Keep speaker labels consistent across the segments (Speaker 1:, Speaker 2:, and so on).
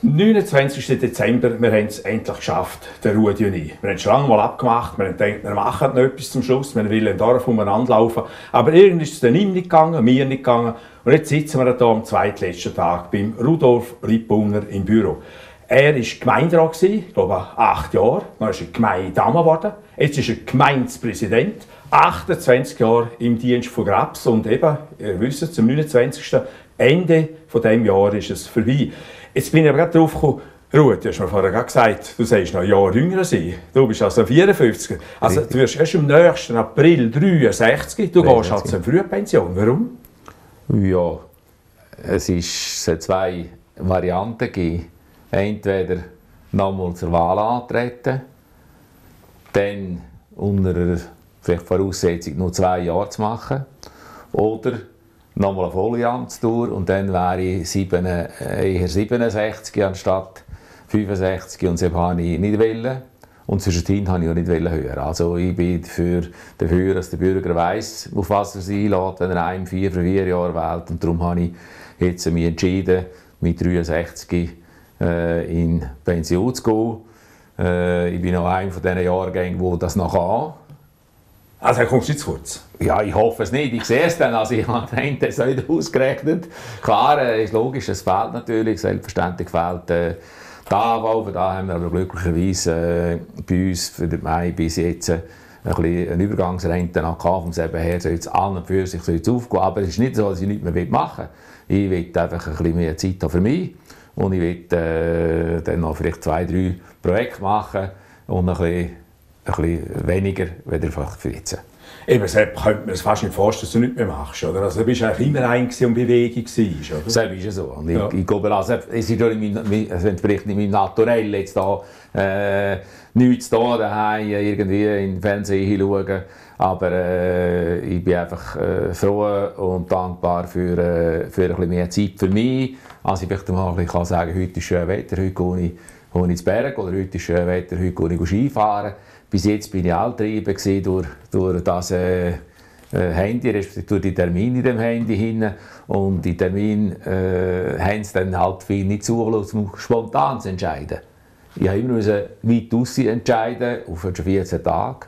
Speaker 1: 29. Dezember, wir haben es endlich geschafft, der Rudi und ich. Wir haben es schon lange mal abgemacht, wir haben gedacht, wir machen noch etwas zum Schluss, wir wollen Dorf umeinander laufen. Aber irgendwie ist es dann ihm nicht gegangen, mir nicht gegangen. Und jetzt sitzen wir hier am zweitletzten Tag beim Rudolf Rippauner im Büro. Er war Gemeinderat, ich glaube acht Jahre, dann ist er Gemeindame geworden, jetzt ist er Gemeindepräsident, 28 Jahre im Dienst von Grabs und eben, ihr wisst am 29. Ende von diesem Jahr ist es vorbei. Jetzt bin ich aber gerade darauf gekommen, Ruth, du hast mir vorher gesagt, du sagst noch ein Jahr jünger sein. Du bist also 54. Also du wirst erst im nächsten April 63. Du 63. gehst also in Frühpension. Warum?
Speaker 2: Ja, es ist zwei Varianten gegeben. Entweder nochmal zur Wahl antreten, dann unter einer Voraussetzung noch zwei Jahre zu machen, oder nochmal eine Folianztour und dann wäre ich sieben, äh, eher 67 anstatt 65 und das habe ich nicht wollen. Und zwischendrin habe ich auch nicht hören. Also ich bin dafür, dafür, dass der Bürger weiss, auf was er sich einlädt, wenn er einem vier für vier Jahre wählt. Und darum habe ich jetzt mich entschieden, mit 63 äh, in Pension zu gehen. Äh, ich bin noch einer von diesen Jahrgängen, wo das noch kann.
Speaker 1: Also kommst du jetzt kurz?
Speaker 2: Ja, ich hoffe es nicht. Ich sehe es dann. Also ich habe das nicht ausgerechnet. Klar, äh, ist logisch, es fehlt natürlich. Selbstverständlich fehlt äh, AHV. Von da haben wir aber glücklicherweise äh, bei uns für den Mai bis jetzt äh, ein eine Übergangsrente nach vom selben her soll jetzt an und für sich aufgehen. Aber es ist nicht so, dass ich nichts mehr machen will. Ich will einfach ein bisschen mehr Zeit haben für mich. Und ich will äh, dann noch vielleicht zwei, drei Projekte machen und ein bisschen bisschen weniger, als vielleicht für jetzt.
Speaker 1: Eben, deshalb könnte man es fast nicht vorstellen, dass du nichts mehr machst. Oder? Also, du bist eigentlich immer ein und Bewegung. Warst, oder?
Speaker 2: Selbst ist es so. Und ich, ja. ich glaube, also, es, ist in meinem, es entspricht nicht meinem Naturell, jetzt da, äh, nichts da daheim irgendwie in den Fernsehen hinschauen. Aber äh, ich bin einfach äh, froh und dankbar für, äh, für ein bisschen mehr Zeit für mich. Also ich möchte mal ein bisschen sagen, heute ist schön Wetter, heute gehe ich, gehe ich ins Berg oder heute ist schön Wetter, heute gehe ich Skifahren bis jetzt bin ich alltrieben durch, durch das äh, äh, Handy, respektive durch die Termine in dem Handy hin. Und die Termine äh, haben es dann halt viel nicht zugelassen, um spontan zu entscheiden. Ich musste immer müssen weit raus entscheiden, auf 14 Tage.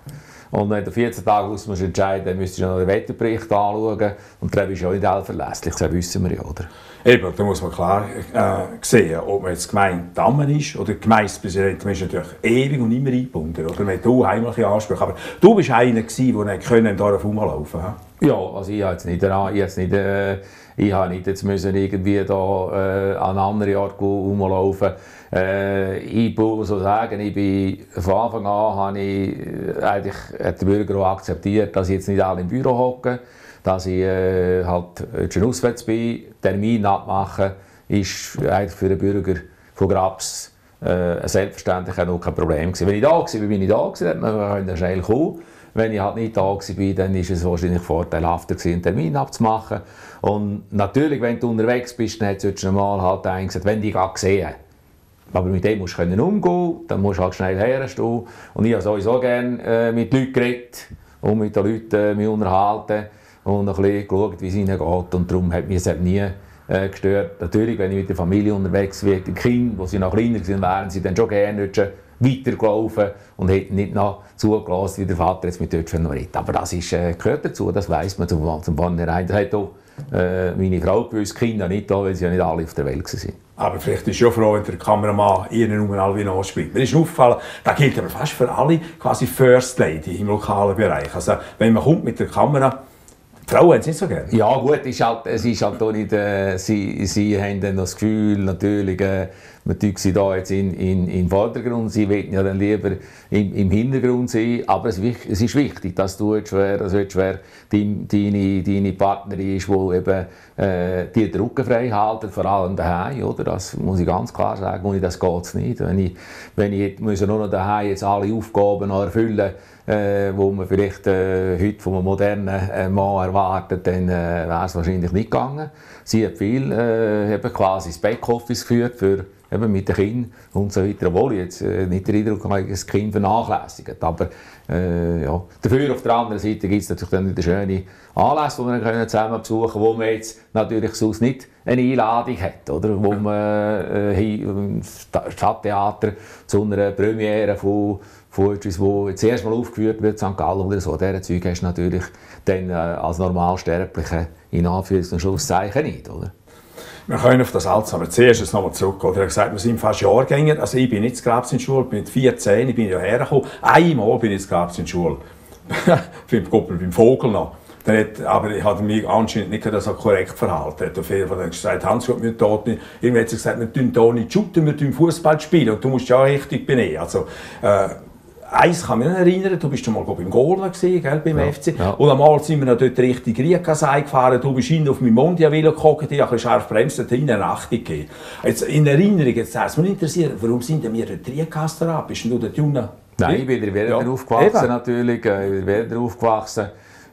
Speaker 2: Und wenn du 14 Tage aus musst entscheiden, müsstest du noch den Wetterbericht anschauen. Und der ist ja nicht allverlässlich, das wissen wir ja, oder?
Speaker 1: Eben, da muss man klar äh, sehen, ob man jetzt Gemeinde Dammen ist oder Gemeindepräsident, man ist natürlich ewig und immer eingebunden, oder? Man hat auch heimliche Ansprüche. Aber du bist einer gewesen, der nicht im Dorf rumlaufen konnte.
Speaker 2: Ja, also ich habe jetzt nicht, ich jetzt nicht, äh, ich habe nicht jetzt müssen irgendwie da, äh, an andere Ort rumlaufen. Äh, ich muss so sagen, ich bin, von Anfang an habe ich, äh, eigentlich hat Bürger auch akzeptiert, dass ich jetzt nicht alle im Büro hocke dass ich äh, halt schon auswärts bin, Termin abmachen, ist eigentlich für den Bürger von Grabs äh, selbstverständlich auch kein Problem gewesen. Wenn ich da war, bin ich da gewesen, dann man man schnell kommen. Wenn ich halt nicht da war, dann ist es wahrscheinlich vorteilhafter gewesen, einen Termin abzumachen. Und natürlich, wenn du unterwegs bist, dann solltest du mal halt gesagt, wenn die gerade sehen. Aber mit dem musst du umgehen, dann musst du halt schnell herstehen. Und ich habe sowieso gerne äh, mit Leuten geredet und mit den Leuten äh, mich unterhalten und ein bisschen geschaut, wie es ihnen geht. Und darum hat mich es nie äh, gestört. Natürlich, wenn ich mit der Familie unterwegs bin, die Kinder, die noch kleiner waren, wären sie dann schon gerne weitergelaufen und hätten nicht noch zugelassen, wie der Vater jetzt mit Deutsch redet. Aber das ist, äh, gehört dazu, das weiss man zum, zum Vornherein. Das hat auch äh, meine Frau gewusst, Kinder nicht da, weil sie ja nicht alle auf der Welt waren.
Speaker 1: Aber vielleicht ist ja froh, wenn der Kameramann ihnen nur alle nachspielt. Mir ist aufgefallen, das gilt aber fast für alle quasi First Lady im lokalen Bereich. Also wenn man kommt mit der Kamera, Frauen haben es nicht so gerne.
Speaker 2: Ja gut, ist halt, es ist halt auch nicht, äh, sie, sie haben dann das Gefühl, natürlich, äh, man tut sie da jetzt in, in, in Vordergrund, sie wollen ja dann lieber im, im Hintergrund sein, aber es, es ist wichtig, dass du jetzt schwer, dass jetzt schwer deine, deine, Partnerin ist, die eben äh, die den Rücken frei halten, vor allem daheim, oder? Das muss ich ganz klar sagen, ohne das geht es nicht. Wenn ich, wenn ich muss nur noch daheim jetzt alle Aufgaben noch erfüllen äh, wo man vielleicht äh, heute von einem modernen äh, Mann erwartet, dann äh, wäre es wahrscheinlich nicht gegangen. Sie hat viel äh, eben quasi das Backoffice geführt für eben mit den Kindern und so weiter. Obwohl ich jetzt äh, nicht den Eindruck habe, dass das Kind vernachlässigt. Aber äh, ja. dafür auf der anderen Seite gibt es natürlich dann wieder schöne Anlässe, die wir können zusammen besuchen können, wo man jetzt natürlich sonst nicht eine Einladung hat, oder? wo man äh, im Stadttheater zu einer Premiere von von etwas, das jetzt erstmal aufgeführt wird, St. Gallen oder so, dieser Zeug hast du natürlich dann äh, als Normalsterblicher in Anführungs- und Schlusszeichen nicht, oder?
Speaker 1: Wir können auf das aber zuerst noch mal zurück. Oder? Er hat gesagt, wir sind fast Jahrgänger. Also ich bin nicht zu in Schule, ich bin mit 14, ich bin ja hergekommen. Einmal bin ich zu in Schule. beim Kuppel, beim Vogel noch. Hat, aber ich habe mich anscheinend nicht so korrekt verhalten. Er hat auf jeden Fall gesagt, Hans, wir dort nicht. Irgendwie hat er gesagt, wir tun hier nicht shooten, wir tun Fußball spielen und du musst ja richtig benehmen. Also, äh, eins kann mich erinnern, du bist schon mal beim Gola gewesen, gell, beim ja, FC. Ja. Und einmal sind wir noch dort Richtung Riekasei gefahren, du bist hinten auf meinem Mondia-Velo geguckt, ich habe scharf bremst, da hinten eine Achtung gegeben. Jetzt in Erinnerung, jetzt hat es mich interessiert, warum sind wir dort Riekaster ab? Bist du dort unten?
Speaker 2: Nein, ich bin in Werder ja. aufgewachsen Eben. natürlich, äh, ich bin in Werder aufgewachsen.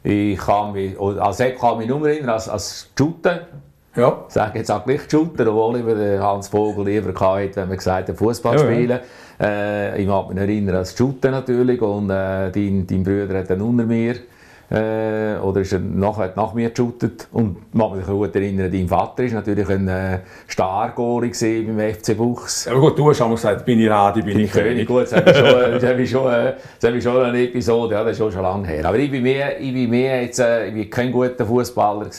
Speaker 2: Ich kann mich, als Sepp kann mich nur erinnern, als, als Shooter. Ja. Ich sage jetzt auch gleich Shooter, obwohl ich Hans Vogel lieber hatte, wenn man gesagt hat, Fußball spielen. Ja, äh, ich mag mich erinnern als Shooter natürlich und äh, dein, dein Bruder hat dann unter mir äh, oder ist er nach, hat nach mir geshootet. Und mag mich gut erinnern, dein Vater war natürlich ein äh, Star-Goalie beim FC Buchs.
Speaker 1: Ja, gut, du hast auch gesagt, bin ich Radi, bin ich König.
Speaker 2: Gut, das habe ich schon, schon, schon eine Episode, ja, das ist schon, schon lange her. Aber ich bin mehr, ich bin mehr jetzt, äh, ich bin kein guter Fußballer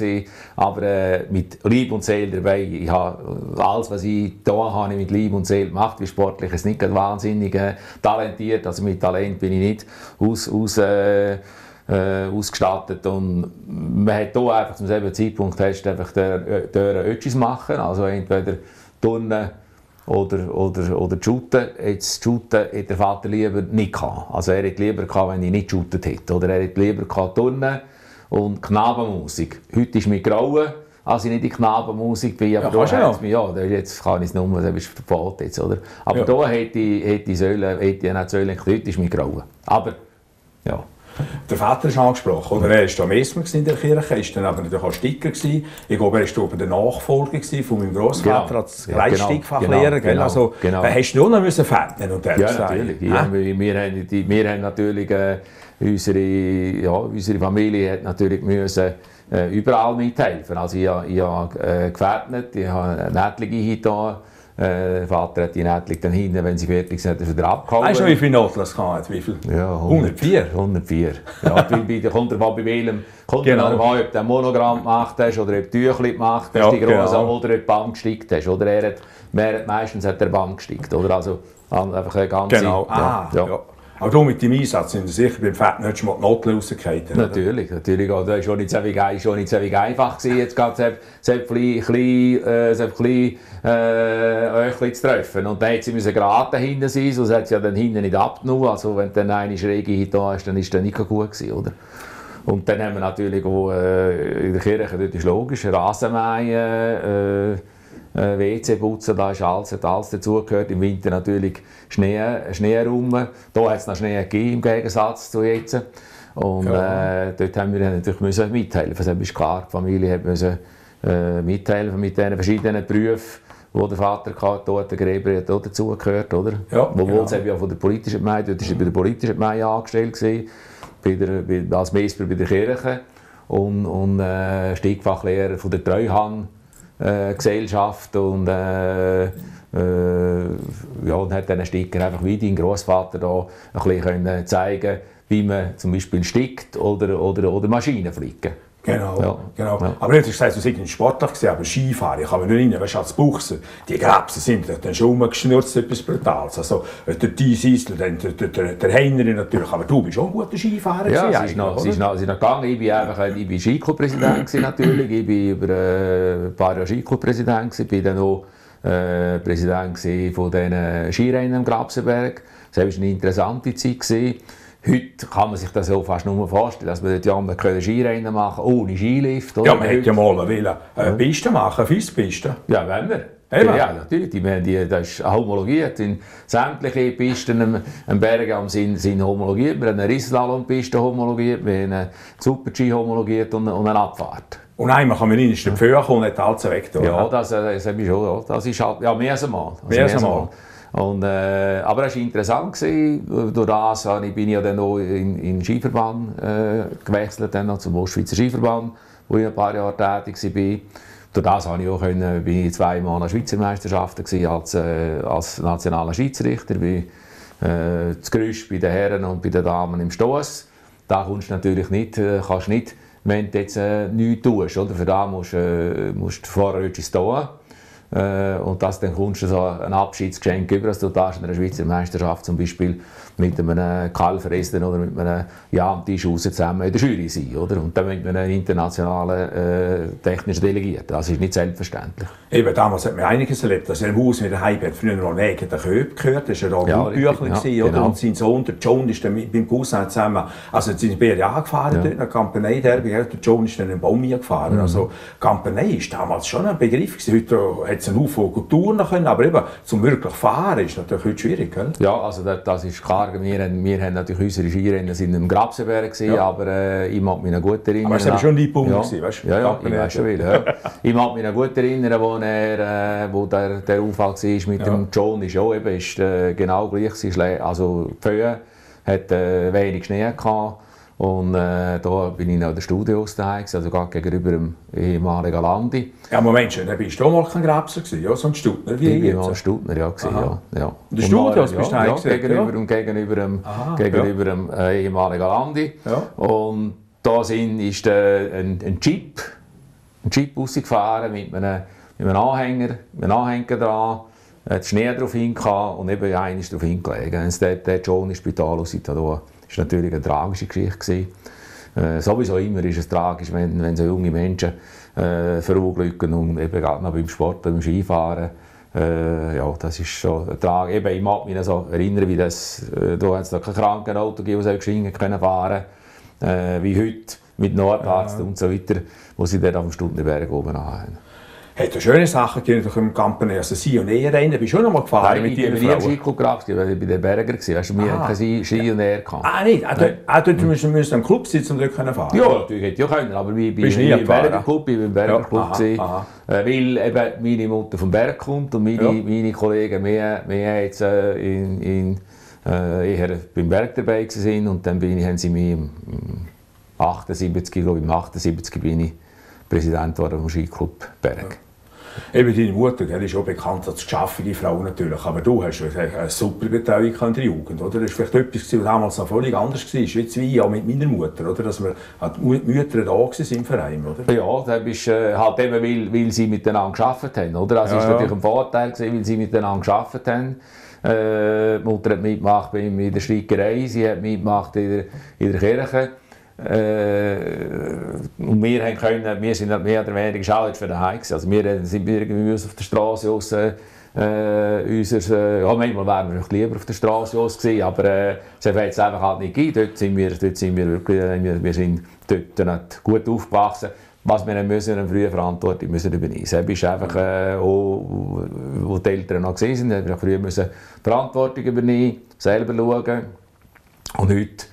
Speaker 2: aber äh, mit Lieb und Seele dabei. Ich habe alles, was ich da habe, mit Lieb und Seele gemacht. Wie sportlich ist nicht wahnsinnig äh, talentiert, also mit Talent bin ich nicht aus, aus äh, äh, ausgestattet und man hat hier einfach zum selben Zeitpunkt hast einfach der, der Ötschis machen, also entweder Turnen oder, oder, oder shooten. Jetzt shooten hätte der Vater lieber nicht gehabt. Also er hätte lieber gehabt, wenn ich nicht shootet hätte. Oder er hätte lieber gehabt Turnen und Knabenmusik. Heute ist mir grauen, als ich nicht in Knabenmusik bin. Aber ja, da ja, ja, jetzt kann ich es nur, das ist verfolgt jetzt, oder? Aber ja. da hätte ich, hätte ich sollen, hätte ich nicht sollen, heute ist mir grauen. Aber, ja.
Speaker 1: Der Vater ist angesprochen. Oder? Er war Mesmer in der Kirche, war dann aber natürlich auch Sticker. Gewesen. Ich glaube, er war der Nachfolger von meinem Großvater genau. als Kreisstickfachlehrer. Genau, genau, also, genau. Äh, hast du auch noch müssen fänden und
Speaker 2: Ja, natürlich. Ja, wir, wir, haben, wir haben natürlich äh, unsere, ja, unsere Familie hat natürlich müssen, äh, überall mithelfen. Also ich, ich habe äh, gefährdet, ich habe Nähtchen getan, der äh, Vater hat die Nähtchen dann hinten, wenn sie fertig sind, wieder abgehauen.
Speaker 1: Weißt du, wie viel Notlas kann Wie viel?
Speaker 2: Ja, 104. 104. Ja, bei, bei, kommt bei welchem, kommt genau. drauf ob du ein Monogramm gemacht hast oder ob du Tüchli gemacht hast, ja, die große, genau. oder ob du Band gestickt hast. Oder er hat, er hat meistens hat er Band gestickt, oder? Also einfach eine ganze...
Speaker 1: Genau, ah, ja. ja. Auch du mit dem Einsatz sind sicher beim Fett nicht mal die Noten rausgefallen.
Speaker 2: Natürlich, natürlich. Das war schon nicht so, so einfach gewesen, jetzt ein bisschen, äh, so ein bisschen äh, zu treffen. Und dann musste sie gerade hinten sein, sonst hat sie ja dann hinten nicht abgenommen. Also wenn dann eine Schräge da ist, dann ist das nicht gut gewesen, oder? Und dann haben wir natürlich auch äh, in der Kirche, dort ist logisch, Rasenmähen, äh, äh, WC putzen, da ist alles, hat alles dazugehört. Im Winter natürlich Schnee, Schnee rum. Da hat es noch Schnee gegeben, im Gegensatz zu jetzt. Und ja. äh, dort haben wir natürlich müssen mithelfen. Das ist klar, die Familie hat müssen, äh, mithelfen mit diesen verschiedenen Berufen wo der Vater hatte, dort der Gräber hat auch dazugehört, oder? Ja, Obwohl genau. ja von der politischen Gemeinde, dort war er bei der politischen Gemeinde angestellt, gewesen, bei der, bei, als Meister bei der Kirche und, und äh, Stiegfachlehrer von der Treuhand äh, Gesellschaft und, äh, äh, ja, und hat diesen Sticker einfach wie dein Großvater da ein bisschen zeigen wie man zum Beispiel stickt oder, oder, oder Maschinen flicken.
Speaker 1: Genau, ja. genau. Ja. Aber jetzt hast du gesagt, du nicht sportlich gewesen, aber Skifahren, ich kann mir nicht erinnern, weißt du, als Buchsen, die Gräbsen sind dann schon umgeschnürzt, etwas Brutales. Also, der Dies Isler, der, der, der, der Heinrich natürlich, aber du bist auch ein guter Skifahrer
Speaker 2: Ja, es ist noch, es ist noch, es ist noch gegangen. Ich bin einfach, ich bin Skiclub-Präsident natürlich, ich bin über äh, ein paar Jahre Skiclub-Präsident gewesen, bin dann auch äh, Präsident von diesen Skirennen am Grabsenberg. Das war eine interessante Zeit. Gewesen. Heute kann man sich das ja fast nur vorstellen, dass man dort ja mal Skirennen machen ohne Skilift.
Speaker 1: Oder? Ja, man hätte ja mal eine äh, Piste machen, Fisspiste.
Speaker 2: Ja, wenn wir. Eben. Ja, natürlich. Die, die, das ist homologiert. In sämtliche Pisten am, am Berg sind, sind homologiert. Wir haben eine Risslalom-Piste homologiert, wir haben eine Super-G homologiert und, und eine Abfahrt.
Speaker 1: Und einmal kann man rein, ist der Pföhe und hat alles weg.
Speaker 2: Ja, das, äh, das, das, schon, das ist halt, ja, mehr als einmal. Also
Speaker 1: mehr als einmal.
Speaker 2: Und, äh, aber es war interessant. Durch das bin ich ja dann noch in, in den Skiverband äh, gewechselt, dann noch zum Ostschweizer Skiverband, wo ich ein paar Jahre tätig war. Durch das konnte ich auch können, bin ich zweimal an Schweizer Meisterschaften als, äh, als nationaler Schiedsrichter. Bin, äh, das Gerüst bei den Herren und bei den Damen im Stoß. Da kommst du natürlich nicht, äh, kannst nicht wenn du jetzt äh, nichts tust. Oder? Für das musst, äh, musst du vorher etwas tun. Äh, und das, dann kommst du so ein Abschiedsgeschenk über, dass du da in einer Schweizer Meisterschaft zum Beispiel mit einem Karl Verresten oder mit einem Tischhauser zusammen in der Jury sein, oder? Und dann mit einem internationalen äh, technischen Delegierten. Das ist nicht selbstverständlich.
Speaker 1: Eben, damals hat man einiges erlebt. Also im Haus mit der Heim früher noch Nägel der Köp gehört, das war ein
Speaker 2: Ja,
Speaker 1: Büchlein,
Speaker 2: richtig,
Speaker 1: ja,
Speaker 2: ja,
Speaker 1: oder?
Speaker 2: genau.
Speaker 1: Und sein Sohn, der John, ist dann mit beim Cousin zusammen, also sind sie beide angefahren
Speaker 2: Ja.
Speaker 1: dort nach gell? der John ist dann im Baum gefahren.
Speaker 2: Mhm.
Speaker 1: Also Campenay ist damals schon ein Begriff gewesen. Heute es einen Haufen Kulturen können, aber eben, zum wirklich fahren ist natürlich heute schwierig, gell?
Speaker 2: Ja, also das, das ist klar. Wir, haben- wir haben natürlich unsere Skirennen sind im Grabsenberg gewesen,
Speaker 1: Ja.
Speaker 2: aber äh, ich mag mich noch gut erinnern.
Speaker 1: Aber es war schon ein Punkt,
Speaker 2: ja.
Speaker 1: gewesen, weißt du?
Speaker 2: Ja, ja, ich weiß schon wieder. Ja. ich mag mich noch gut erinnern, wo, er, äh, wo der, der Unfall war mit
Speaker 1: Ja.
Speaker 2: dem John. Ist auch eben, ist, äh, genau gleich. Also die Föhe hat äh, wenig Schnee gehabt. Und äh, da bin ich noch in der Studios daheim, also gerade gegenüber dem ehemaligen Landi.
Speaker 1: Ja, Moment schon, dann bist du auch mal kein Grabser gewesen, ja? so ein Stutner wie
Speaker 2: Ich bin
Speaker 1: jetzt.
Speaker 2: mal Stutner, ja. Gewesen, ja, ja.
Speaker 1: In der
Speaker 2: Und
Speaker 1: Studios bist du
Speaker 2: ja, ja, gegenüber,
Speaker 1: ja?
Speaker 2: dem, gegenüber dem,
Speaker 1: Aha,
Speaker 2: gegenüber dem äh, ehemaligen Landi.
Speaker 1: Ja.
Speaker 2: Und da sind, ist äh, ein, ein Jeep, ein Jeep rausgefahren mit einem, mit einem Anhänger, mit einem Anhänger dran, hat Schnee drauf hingehabt und eben einer ist drauf hingelegen. Und der, der John ins Spital aus da. Das war natürlich eine tragische Geschichte. Gewesen. Äh, sowieso immer ist es tragisch, wenn, wenn so junge Menschen äh, verunglücken und eben gerade noch beim Sport, beim Skifahren. Äh, ja, das ist schon Trage. Eben, ich mag mich so erinnern, wie das, äh, da hat es noch kein Krankenauto gegeben, das können fahren äh, wie heute mit Nordarzt und so weiter, wo sie dann auf dem Stundenberg oben haben.
Speaker 1: Hat ja schöne Sachen gegeben durch im Campenay, also Sie und er rennen, bist du schon noch mal gefahren
Speaker 2: Nein,
Speaker 1: mit
Speaker 2: ich im
Speaker 1: Frauen?
Speaker 2: Skiclub gehabt, weil ich bei den Berger war. Weißt du, wir
Speaker 1: Ah.
Speaker 2: hatten Ski und er gehabt.
Speaker 1: Ah, nicht? Ah, dort, ah, dort müssen wir im Club sitzen und dort können fahren?
Speaker 2: Ja, natürlich hätte ich auch können, aber ich bin im? Berger Club, ich bin im Berger
Speaker 1: Ja,
Speaker 2: Club äh, weil eben meine Mutter vom Berg kommt und meine,
Speaker 1: Ja.
Speaker 2: meine Kollegen mehr, mehr jetzt äh, in, in, äh, eher beim Berg dabei waren und dann bin ich, haben sie mich im, im 78, ich glaube im 78 bin ich Präsident geworden vom Skiclub Berg.
Speaker 1: Eben deine Mutter, die ist auch bekannt als geschaffene Frau natürlich, aber du hast eine super Betreuung in der Jugend, oder? Das war vielleicht etwas, was damals noch völlig anders war, wie jetzt wie auch mit meiner Mutter, oder? Dass wir halt Mütter da waren im Verein, oder?
Speaker 2: Ja, das ist äh, halt eben, weil, weil sie miteinander gearbeitet haben. Oder? Das
Speaker 1: Ja,
Speaker 2: ist
Speaker 1: ja.
Speaker 2: natürlich ein Vorteil, gewesen, weil sie miteinander gearbeitet haben. Äh, die Mutter hat mitgemacht bei- in der Strickerei, sie hat mitgemacht in der, in der Kirche. Äh, und wir, haben können, wir sind halt mehr oder weniger Schau für den Heim. Also wir sind irgendwie auf der Straße raus. Äh, unser, äh, ja, manchmal wären wir lieber auf der Straße los gewesen, aber äh, es hat jetzt einfach halt nicht gegeben. Dort sind wir, dort sind wir wirklich, äh, wir, wir sind dort nicht gut aufgewachsen. Was wir müssen, eine frühe Verantwortung müssen übernehmen. Es ist einfach, äh, wo die Eltern noch gesehen sind, haben wir müssen Verantwortung übernehmen, selber schauen. Und heute,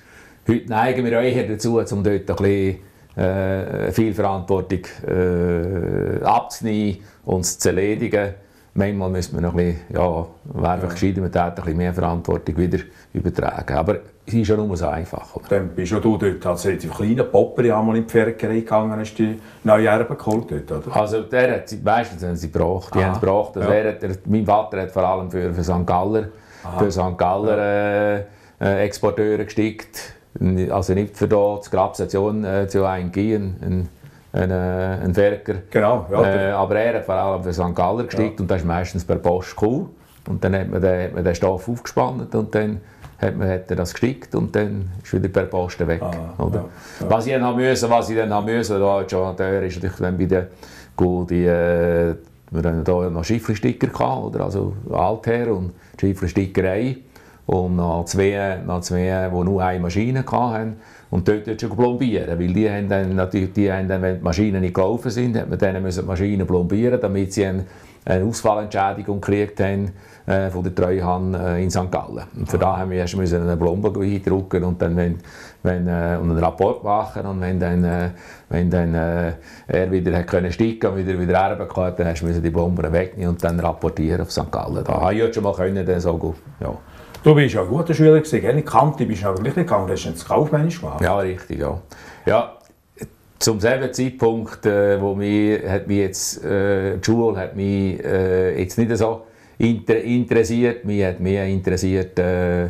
Speaker 2: heute neigen wir eher dazu, um dort ein bisschen äh, viel Verantwortung äh, abzunehmen und zu erledigen. Manchmal müssen wir noch ein bisschen, ja, wäre einfach gescheiter, täten ein bisschen mehr Verantwortung wieder übertragen. Aber es ist ja nur so einfach. Oder?
Speaker 1: Dann bist auch du dort als kleiner Popper einmal in die Pferdegerei gegangen, hast die neue Erbe geholt dort, oder?
Speaker 2: Also der hat sie, meistens haben sie gebraucht. Die
Speaker 1: Aha,
Speaker 2: haben es gebraucht. Also
Speaker 1: ja.
Speaker 2: er hat, er, mein Vater hat vor allem für, für St. Galler, für St. Galler äh, äh, Exporteure gestickt. Also nicht für da die Grabstation äh, zu einem gehen, ein, ein, äh, ein Werker.
Speaker 1: Genau, ja.
Speaker 2: Äh, aber er hat vor allem für St. Galler gestickt und das ist meistens per Post gekommen. Und dann hat man den, man den Stoff aufgespannt und dann hat man hat er das gestickt und dann ist wieder per Post weg.
Speaker 1: Ah,
Speaker 2: oder?
Speaker 1: ja, ja.
Speaker 2: Was ich dann haben müssen, was ich dann haben müssen, da ist natürlich dann bei den Guldi, äh, wir hatten da noch Schiffli-Sticker gehabt, oder? Also Altherr und Schiffli-Stickerei. Und noch zwei, noch zwei, die nur eine Maschine hatten. Und dort schon plombieren, weil die haben dann natürlich, die haben dann, wenn die Maschinen nicht gelaufen sind, hat man denen müssen die Maschinen plombieren, damit sie einen, eine Ausfallentschädigung gekriegt haben äh, von der Treuhand äh, in St. Gallen. Und für da haben wir erst müssen eine Blombe eindrucken und dann wenn, wenn, äh, und einen Rapport machen und wenn dann, äh, wenn dann äh, er wieder hat können steigen und wieder wieder erben konnte, dann hast du die Blombe wegnehmen und dann rapportieren auf St. Gallen. Da habe ich schon mal können, dann so gut. Ja.
Speaker 1: Du bist ja ein guter Schüler gewesen, gell? Kante bist du aber nicht gegangen, du hast ins Kaufmännisch gemacht.
Speaker 2: Ja, richtig, ja. ja zum selben Zeitpunkt, äh, wo mich, hat mich jetzt, äh, die Schule hat mich äh, jetzt nicht so inter interessiert, mich hat mehr interessiert äh, äh,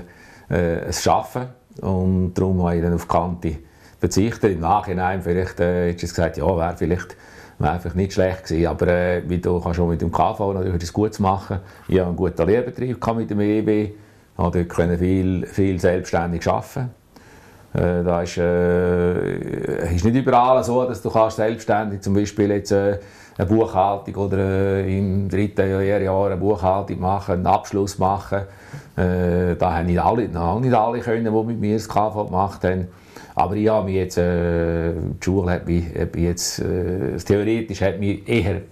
Speaker 2: das Arbeiten und darum habe ich dann auf Kante verzichtet. Im Nachhinein vielleicht äh, hättest du gesagt, ja, wäre vielleicht wäre einfach nicht schlecht gewesen, aber äh, wie du kannst schon mit dem KV natürlich etwas Gutes machen. Ich habe einen guten Lehrbetrieb mit dem EB, habe dort viel, viel selbstständig arbeiten äh, da ist, äh, ist nicht überall so, dass du kannst selbstständig zum Beispiel jetzt äh, eine Buchhaltung oder äh, im dritten Jahr eine Buchhaltung machen, einen Abschluss machen. Äh, da haben nicht alle, noch nicht alle können, die mit mir das KV gemacht haben. Aber ich habe mich jetzt, äh, die Schule hat mich, hat mich jetzt, äh, theoretisch hat mich eher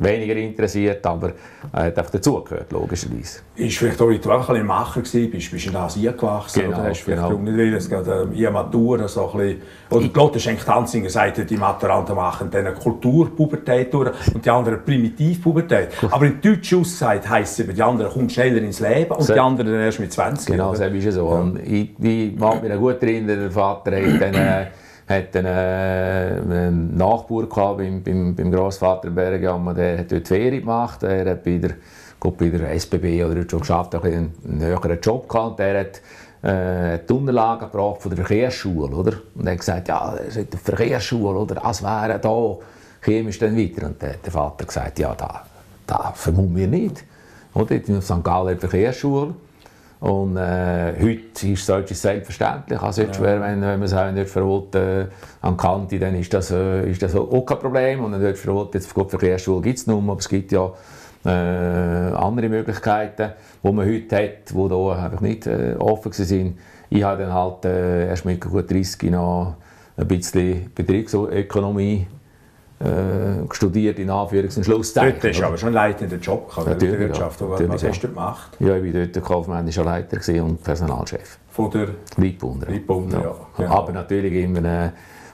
Speaker 2: weniger interessiert, aber er hat einfach dazugehört, logischerweise.
Speaker 1: Ist vielleicht auch, wie du auch ein Macher warst, bist, bist in Asien gewachsen
Speaker 2: genau,
Speaker 1: oder hast
Speaker 2: genau.
Speaker 1: vielleicht nicht will, es geht ähm, in Matur so ein bisschen, oder die Lotte Schenk-Tanzinger sagt, die Maturanten machen dann eine Kulturpubertät durch und die anderen Primitivpubertät. Aber in Deutsch aussagt, heisst es, die anderen kommen schneller ins Leben und
Speaker 2: So-
Speaker 1: die anderen dann erst mit 20.
Speaker 2: Genau, so ist es so. Und ich, ich mag mich gut erinnern, der Vater hat dann, äh, hat dann, äh, einen Nachbar gehabt beim, beim, beim Grossvater Bergam, der hat dort Ferien gemacht, er hat bei der, bei der SBB oder schon geschafft, ein bisschen einen höheren Job gehabt, der hat äh, die Unterlagen gebracht von der Verkehrsschule, oder? Und er hat gesagt, ja, das ist die Verkehrsschule, oder? Das wäre da, chemisch dann weiter. Und hat der Vater gesagt, ja, da, da vermummen wir nicht. Oder? In St. Gallen Verkehrsschule. Und äh, heute ist solches selbstverständlich. Also jetzt schwer, wenn, wenn man es auch nicht verrät äh, an Kante, dann ist das, äh, ist das auch kein Problem. Und dann wird verrät, jetzt gut, Verkehrsschule gibt es noch, aber es gibt ja äh, andere Möglichkeiten, die man heute hat, die da einfach nicht äh, offen sind. Ich habe dann halt äh, erst mit gut 30 noch ein bisschen Betriebsökonomie äh, studiert, in Anführungs- und Schlusszeichen.
Speaker 1: Dort hast du aber schon einen leitenden Job gehabt in der
Speaker 2: Natürlich,
Speaker 1: Wirtschaft.
Speaker 2: ja.
Speaker 1: Was
Speaker 2: Natürlich,
Speaker 1: hast
Speaker 2: ja.
Speaker 1: du gemacht?
Speaker 2: Ja, ich war dort kaufmännischer Leiter und Personalchef.
Speaker 1: Von der
Speaker 2: Leitbunder.
Speaker 1: Leitbunder, ja. Genau.
Speaker 2: Aber natürlich immer äh,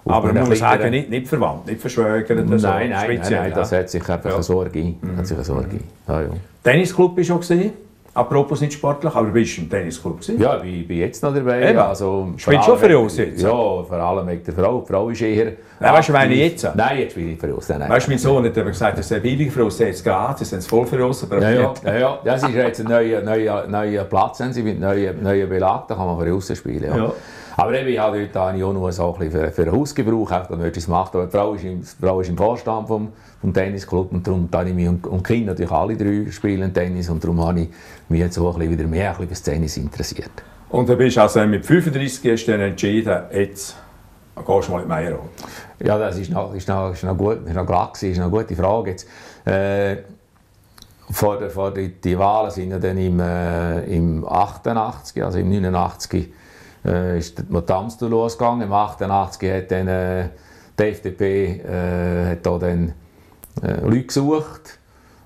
Speaker 2: auf
Speaker 1: aber man muss sagen, nicht, nicht verwandt, nicht verschwägert.
Speaker 2: Nein,
Speaker 1: so
Speaker 2: nein, nein,
Speaker 1: speziell,
Speaker 2: nein,
Speaker 1: ja.
Speaker 2: das hat sich einfach
Speaker 1: Ja.
Speaker 2: eine Sorge. Hat sich eine Sorge. ein. Ja, ja.
Speaker 1: Tennisclub auch gesehen. Apropos nicht sportlich, aber du bist im Tennisclub gewesen.
Speaker 2: ja, ich bin jetzt noch dabei.
Speaker 1: Eben.
Speaker 2: Also,
Speaker 1: Spielst du für uns jetzt?
Speaker 2: Ja, vor allem wegen der Frau. Die Frau ist eher...
Speaker 1: Nein, weißt du, meine jetzt?
Speaker 2: Nein, jetzt spiele ich für uns. Nein.
Speaker 1: Weißt du, mein Sohn hat gesagt, das sei billig für uns, jetzt gratis, sind es voll für uns. Aber
Speaker 2: Ja, ja, ja, ja, das ist jetzt ein neuer, neuer, neuer Platz, haben sie mit neuen, neuen Belag, da kann man für aussen spielen. Ja.
Speaker 1: Ja.
Speaker 2: Aber eben, ich habe dort habe ich auch nur so ein bisschen für, für den Hausgebrauch, einfach, dann etwas gemacht. Aber die Frau ist im, die Frau ist im Vorstand vom, vom Tennisclub und darum habe ich mich und, und die Kinder natürlich alle drei spielen Tennis und darum habe ich mich jetzt auch ein bisschen wieder mehr ein bisschen für das Tennis interessiert.
Speaker 1: Und du bist also mit 35 hast dann entschieden, jetzt gehst du mal in die Meierrot.
Speaker 2: Ja, das ist noch, ist noch, ist noch gut, ist noch glatt gewesen, ist noch eine gute Frage jetzt. Äh, vor der, vor der, die Wahlen sind ja dann im, äh, im 88, also im 89 äh, ist die Amstel losgegangen. Im 88 hat dann äh, die FDP äh, hat da dann äh, Leute gesucht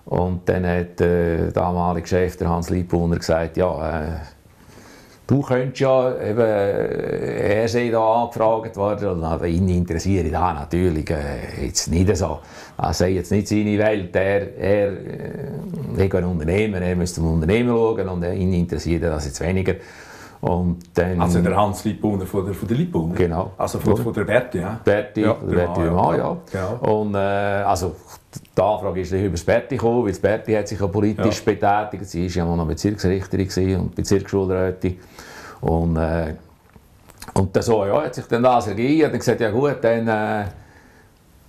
Speaker 2: und dann hat äh, der damalige Chef, der Hans Liebbrunner, gesagt, ja, äh, Du könntest ja, eben, äh, er sei da angefragt worden aber ihn interessiert da natürlich jetzt nicht so. Das sei jetzt nicht seine Welt. Er, er, äh, ein Unternehmer, er müsste zum Unternehmen schauen und ihn interessiert das jetzt weniger. Und dann,
Speaker 1: Also der Hans Liebbrunner von der, von der Liebbrunner.
Speaker 2: Genau.
Speaker 1: Also von, von der Berti, ja.
Speaker 2: Berti,
Speaker 1: Ja,
Speaker 2: Berti
Speaker 1: der
Speaker 2: der
Speaker 1: Mann,
Speaker 2: Mann,
Speaker 1: ja.
Speaker 2: ja.
Speaker 1: Genau.
Speaker 2: Und äh, also, die Anfrage ist über das Berti gekommen, weil das Berti hat sich ja politisch betätigt. Sie war ja mal noch Bezirksrichterin und Bezirksschulrätin. Und, äh, und dann so, ja, hat sich dann das ergeben. Und dann gesagt, ja gut, dann, äh,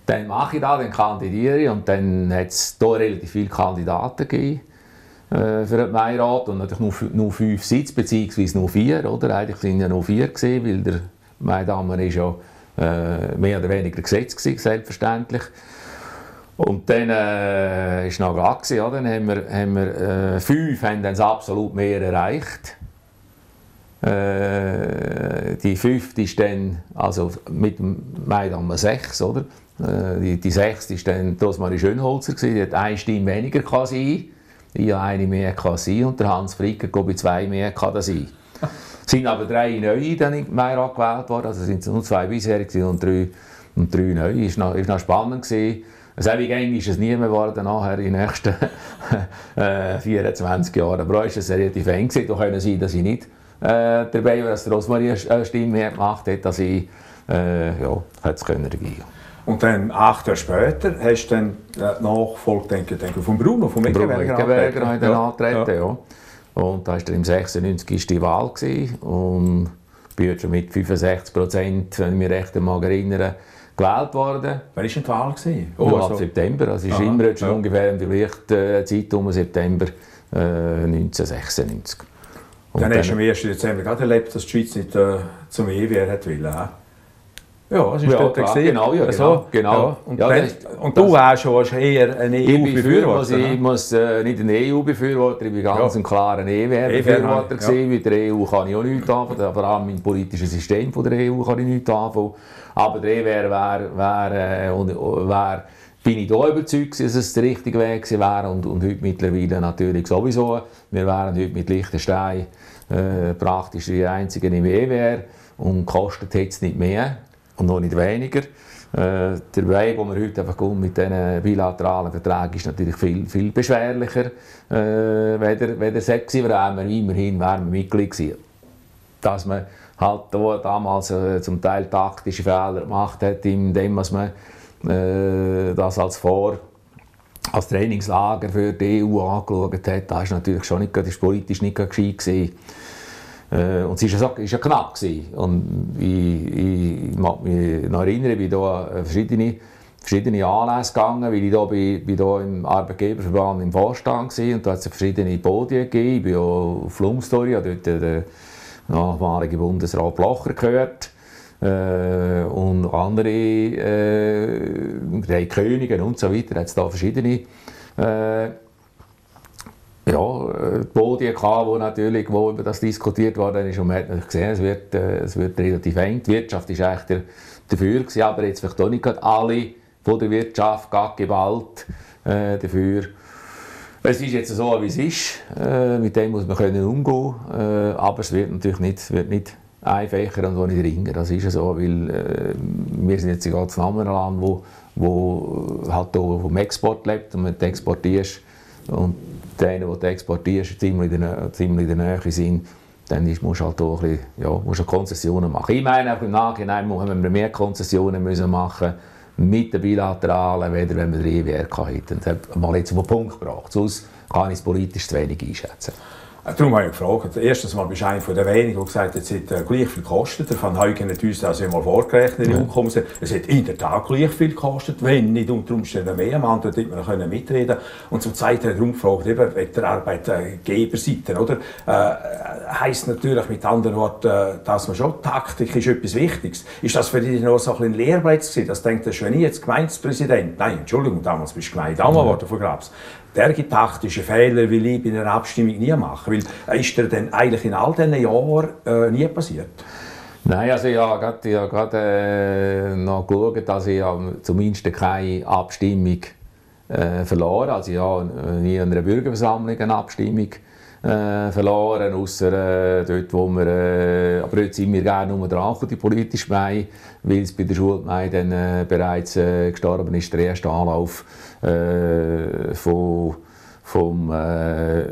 Speaker 2: dann mache ich das, dann kandidiere ich. Und dann hat es hier relativ viele Kandidaten gegeben äh, für den Meirat und natürlich nur, nur fünf Sitze, beziehungsweise nur vier, oder? Eigentlich sind ja nur vier gewesen, weil der Maidammer ist ja äh, mehr oder weniger gesetzt gewesen, selbstverständlich. Und dann äh, ist noch glatt gewesen, ja? dann haben wir, haben wir äh, fünf haben dann absolut mehr erreicht. Äh, die fünfte ist dann, also mit dem Maidammer sechs, oder? Äh, die, die sechste war dann Rosmarie Schönholzer, die hat eine Stimme weniger sein. Ich habe eine mehr sein und der Hans Fricker bei zwei mehr sein. Es sind aber drei neue dann Meirat gewählt worden, also sind nur zwei bisherige und drei, und drei neue. Es war noch, noch spannend. Gewesen. So wie eng ist es nie mehr geworden nachher in den nächsten äh, 24 Jahren. Aber auch ist es relativ eng gewesen. Da können sein, dass ich nicht äh, dabei war, dass Rosmarie eine Stimme mehr gemacht hat, dass ich äh, ja, hätte es können regieren
Speaker 1: und dann, acht Jahre später, hast du dann äh, Nachfolge denke, denke, von Bruno, vom
Speaker 2: Eckenberger angetreten. Ja. angetreten ja. ja. Und da war dann im 96 die Wahl gewesen. und bin schon mit 65 Prozent, wenn ich mich recht einmal erinnere, gewählt worden.
Speaker 1: Wann war die Wahl? Gewesen?
Speaker 2: Oh, also. September. Also ist immer schon ja. ungefähr in der gleichen äh, Zeit um September äh, 1996.
Speaker 1: Und dann, dann hast du am 1. Dezember gerade erlebt, dass die Schweiz nicht äh, zum EWR hat wollen.
Speaker 2: Ja, es ist ja, dort klar, gesehen. Genau, ja,
Speaker 1: genau. genau. Ja, und, ja, das, und du wärst schon eher ein EU-Befürworter.
Speaker 2: Ich, ich muss äh, nicht ein EU-Befürworter, ich bin ganz ja. ein klarer EWR-Befürworter ja. Mit der EU kann ich auch nichts anfangen, vor allem im politischen System von der EU kann ich nichts anfangen. Aber der EWR wäre, wär, äh, wär, bin ich da überzeugt, dass es der richtige Weg wäre und, und heute mittlerweile natürlich sowieso. Wir wären heute mit Liechtenstein äh, praktisch die einzigen im EWR und kostet jetzt nicht mehr und noch nicht weniger. Äh, der Weg, den wir heute einfach mit diesen bilateralen Verträgen ist natürlich viel, viel beschwerlicher, äh, weder, weder sexy wären wir immerhin wären wir Mitglied gewesen. Dass man halt da damals äh, zum Teil taktische Fehler gemacht hat, indem man äh, das als Vor als Trainingslager für die EU angeschaut hat, das ist natürlich schon nicht, das ist politisch nicht gescheit gewesen. Äh, und es war ja, knapp. Gewesen. Und ich, ich, mag mich noch erinnern, ich bin hier verschiedene, verschiedene Anlässe gegangen, weil ich hier, bin, bin hier im Arbeitgeberverband im Vorstand war und da hat es verschiedene Podien gegeben. Ich bin auch auf Flumstory, habe dort den nachmaligen Bundesrat Blocher gehört. Äh, und andere, äh, Könige und so weiter, hat es da verschiedene äh, ja, Podien gehabt, wo natürlich wo über das diskutiert worden ist und man hat gesehen, es wird, äh, es wird relativ eng. Die Wirtschaft ist eigentlich dafür gewesen, aber jetzt vielleicht auch nicht alle von der Wirtschaft Gewalt äh, dafür. Es ist jetzt so, wie es ist. Äh, mit dem muss man können umgehen äh, aber es wird natürlich nicht, wird nicht einfacher und nicht ringer. Das ist so, weil äh, wir sind jetzt in ganz einem Land, wo, wo halt vom Export lebt und wenn du exportierst und denen, die du exportierst, ziemlich in der, ziemlich in der Nähe sind, dann musst du halt auch ein bisschen, ja, musst Konzessionen machen. Ich meine, auch im Nachhinein müssen wir mehr Konzessionen müssen machen mit den Bilateralen, weder wenn wir den EWR hätten. Das hat mal jetzt auf den Punkt gebracht. Sonst kann ich es politisch zu wenig einschätzen.
Speaker 1: Darum habe ich gefragt. Erstens mal bist du einer der wenigen, der gesagt hat, es hat äh, gleich viel gekostet. Der Van Huygen hat uns das einmal vorgerechnet in ja. Es hat in der Tat gleich viel gekostet, wenn nicht unter Umständen mehr. Am anderen hätte man können mitreden Und zum Zweiten hat er darum gefragt, eben wegen der Arbeitgeberseite. Oder? Äh, heisst natürlich mit anderen Worten, äh, dass man schon Taktik ist etwas Wichtiges. Ist das für dich noch so ein, Lehrplatz gewesen, du denkst, wenn ich jetzt Gemeindepräsident, nein, Entschuldigung, damals bist du Gemeindedammer geworden von Grabs, der taktischen Fehler will ich bei einer Abstimmung nie machen. Weil äh, ist dir denn eigentlich in all diesen Jahren äh, nie passiert?
Speaker 2: Nein, also habe gerade, habe gerade äh, noch geschaut, dass ich zumindest keine Abstimmung äh, verloren Also ich habe nie in einer Bürgerversammlung eine Abstimmung äh, verloren, außer äh, dort, wo wir, äh, aber jetzt sind wir gerne nur dran, die politische Gemeinde, weil es bei der Schulgemeinde dann äh, bereits äh, gestorben ist, der erste Anlauf äh, von, vom, äh,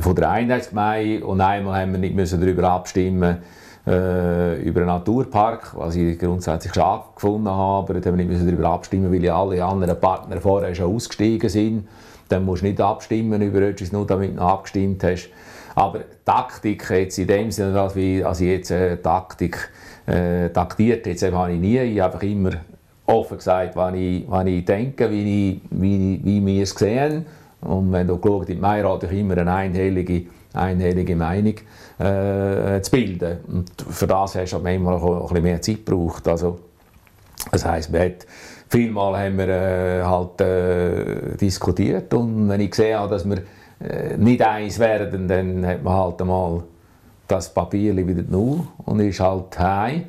Speaker 2: von der Einheitsgemeinde und einmal haben wir nicht müssen darüber abstimmen äh, über einen Naturpark, was ich grundsätzlich schon gefunden habe, aber da haben wir nicht darüber abstimmen, weil ja alle anderen Partner vorher schon ausgestiegen sind dann musst du nicht abstimmen über etwas, nur damit du abgestimmt hast. Aber Taktik jetzt in dem Sinne, als ich jetzt äh, Taktik äh, taktiert, jetzt habe ich nie. Ich habe einfach immer offen gesagt, was ich, was ich denke, wie, ich, wie, wie wir es sehen. Und wenn du schaust, in Meirat ich immer eine einhellige, einhellige Meinung äh, zu bilden. Und für das hast du manchmal auch ein bisschen mehr Zeit gebraucht. Also, das heisst, man hat Vielmal haben wir äh, halt äh, diskutiert und wenn ich habe, dass wir äh, nicht eins werden, dann hat man halt einmal das Papier wieder null und ist halt heim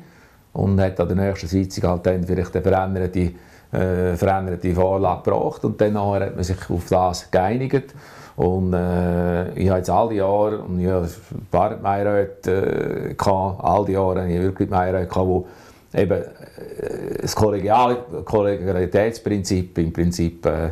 Speaker 2: und hat an der nächsten Sitzung halt dann vielleicht eine veränderte äh, veränderte Vorlage gebracht und dann hat man sich auf das geeinigt. Und äh, ich habe jetzt all die Jahre, und ich habe ein paar äh, all die Jahre ich wirklich Meiräte die eben äh, das Kollegial Kollegialitätsprinzip im Prinzip äh,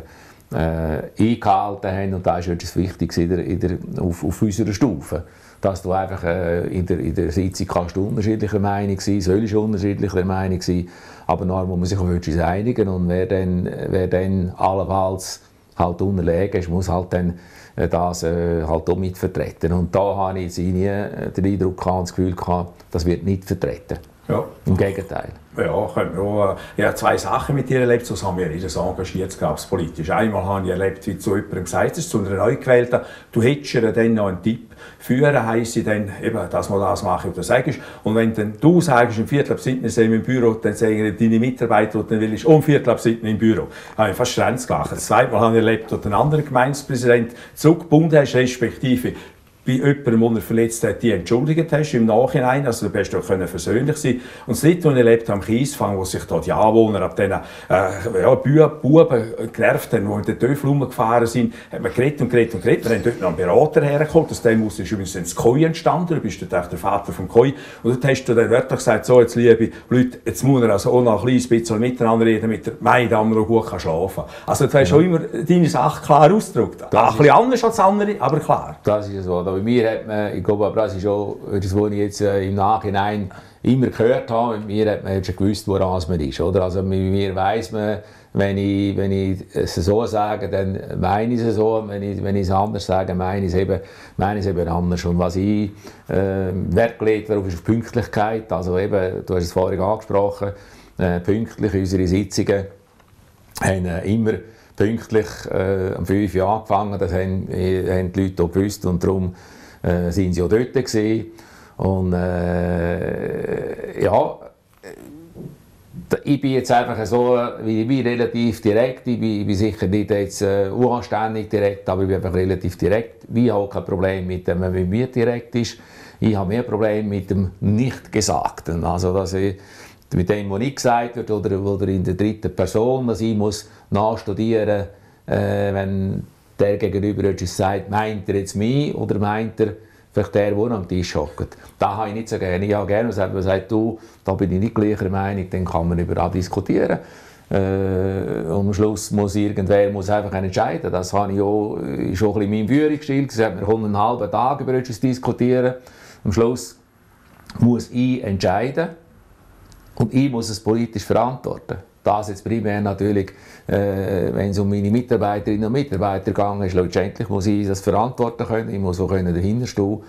Speaker 2: äh, eingehalten haben. Und das ist etwas Wichtiges in der, in der, auf, auf unserer Stufe dass du einfach äh, in, der, in der Sitzung kannst du unterschiedlicher Meinung sein, sollst unterschiedlicher Meinung sein, aber nachher muss man sich auch einigen und wer dann, wer dann allenfalls halt unterlegen ist, muss halt dann äh, das äh, halt auch mitvertreten. Und da habe ich nie äh, den Eindruck gehabt, das Gefühl gehabt, das wird nicht vertreten. Ja. Im Gegenteil.
Speaker 1: Ja, können wir ich habe zwei Sachen mit ihr erlebt, so haben wir jedes engagiert, gab es politisch. Einmal habe ich erlebt, wie zu jemandem gesagt ist, zu einer Neugewählten, du hättest ihr dann noch einen Tipp, führen heisst dann eben, dass man das mache oder sagst. Und wenn dann du sagst, im Viertel ab sind wir im Büro, dann sagen deine Mitarbeiter, die dann willst, um Viertel ab im Büro. Da habe ich fast Grenz gelacht. Das zweite Mal habe ich erlebt, dass ein anderer Gemeindepräsident zurückgebunden hast, respektive bei jemandem, der er verletzt hat, die entschuldigt hast im Nachhinein. Also du bist auch versöhnlich sein Und das Dritte, was ich erlebt habe am Kiesfang, wo sich da die Anwohner ab diesen äh, ja, Buben genervt haben, die in den Töffel rumgefahren sind, hat man geredet und geredet und geredet. Wir haben dort noch einen Berater hergeholt. Aus dem ist übrigens das Koi entstanden. Du bist dort der Vater vom Koi. Und dort hast du dann wörtlich gesagt, so, jetzt liebe Leute, jetzt muss er also auch noch ein kleines bisschen miteinander reden, damit der Mai dann noch gut kann schlafen kann. Also du hast ja. schon immer deine Sache klar ausgedrückt. ein bisschen anders als andere, aber klar.
Speaker 2: Das ist so bei mir hat man, ich glaube, aber das ist auch das, was ich jetzt äh, im Nachhinein immer gehört habe, mit mir hat man schon gewusst, woran man ist. Oder? Also mit mir weiss man, wenn ich, wenn ich es so sage, dann meine ich es so. Wenn ich, wenn ich es anders sage, meine ich es eben, meine ich es eben anders. Und was ich äh, Wert gelegt habe, ist auf Pünktlichkeit. Also eben, du hast es vorhin angesprochen, äh, pünktlich unsere Sitzungen haben äh, immer pünktlich äh, um 5 Uhr angefangen. Das haben, äh, haben die Leute auch gewusst und darum äh, sind sie auch dort gewesen. Und äh, ja, ich bin jetzt einfach so, ich bin relativ direkt, ich bin, ich bin sicher nicht jetzt äh, unanständig direkt, aber ich bin einfach relativ direkt. Ich habe kein Problem mit dem, wenn man mit mir direkt ist. Ich habe mehr Probleme mit dem Nicht-Gesagten. Also, dass ich mit dem, was nicht gesagt wird, oder, oder in der dritten Person, dass ich muss nachstudieren äh, wenn der gegenüber etwas sagt, meint er jetzt mich oder meint er vielleicht der, der am Tisch hockt. Das habe ich nicht so gerne. Ich habe gerne, wenn man sagt, du, da bin ich nicht gleicher Meinung, dann kann man über das diskutieren. Äh, und am Schluss muss irgendwer muss einfach entscheiden. Das habe ich auch, ist auch ein bisschen mein Führungsstil. Wir kommen einen halben Tag über etwas diskutieren. Am Schluss muss ich entscheiden und ich muss es politisch verantworten. Das jetzt primär natürlich, äh, wenn es um meine Mitarbeiterinnen und Mitarbeiter geht, ist, letztendlich muss ich das verantworten können, ich muss auch dahinter stehen.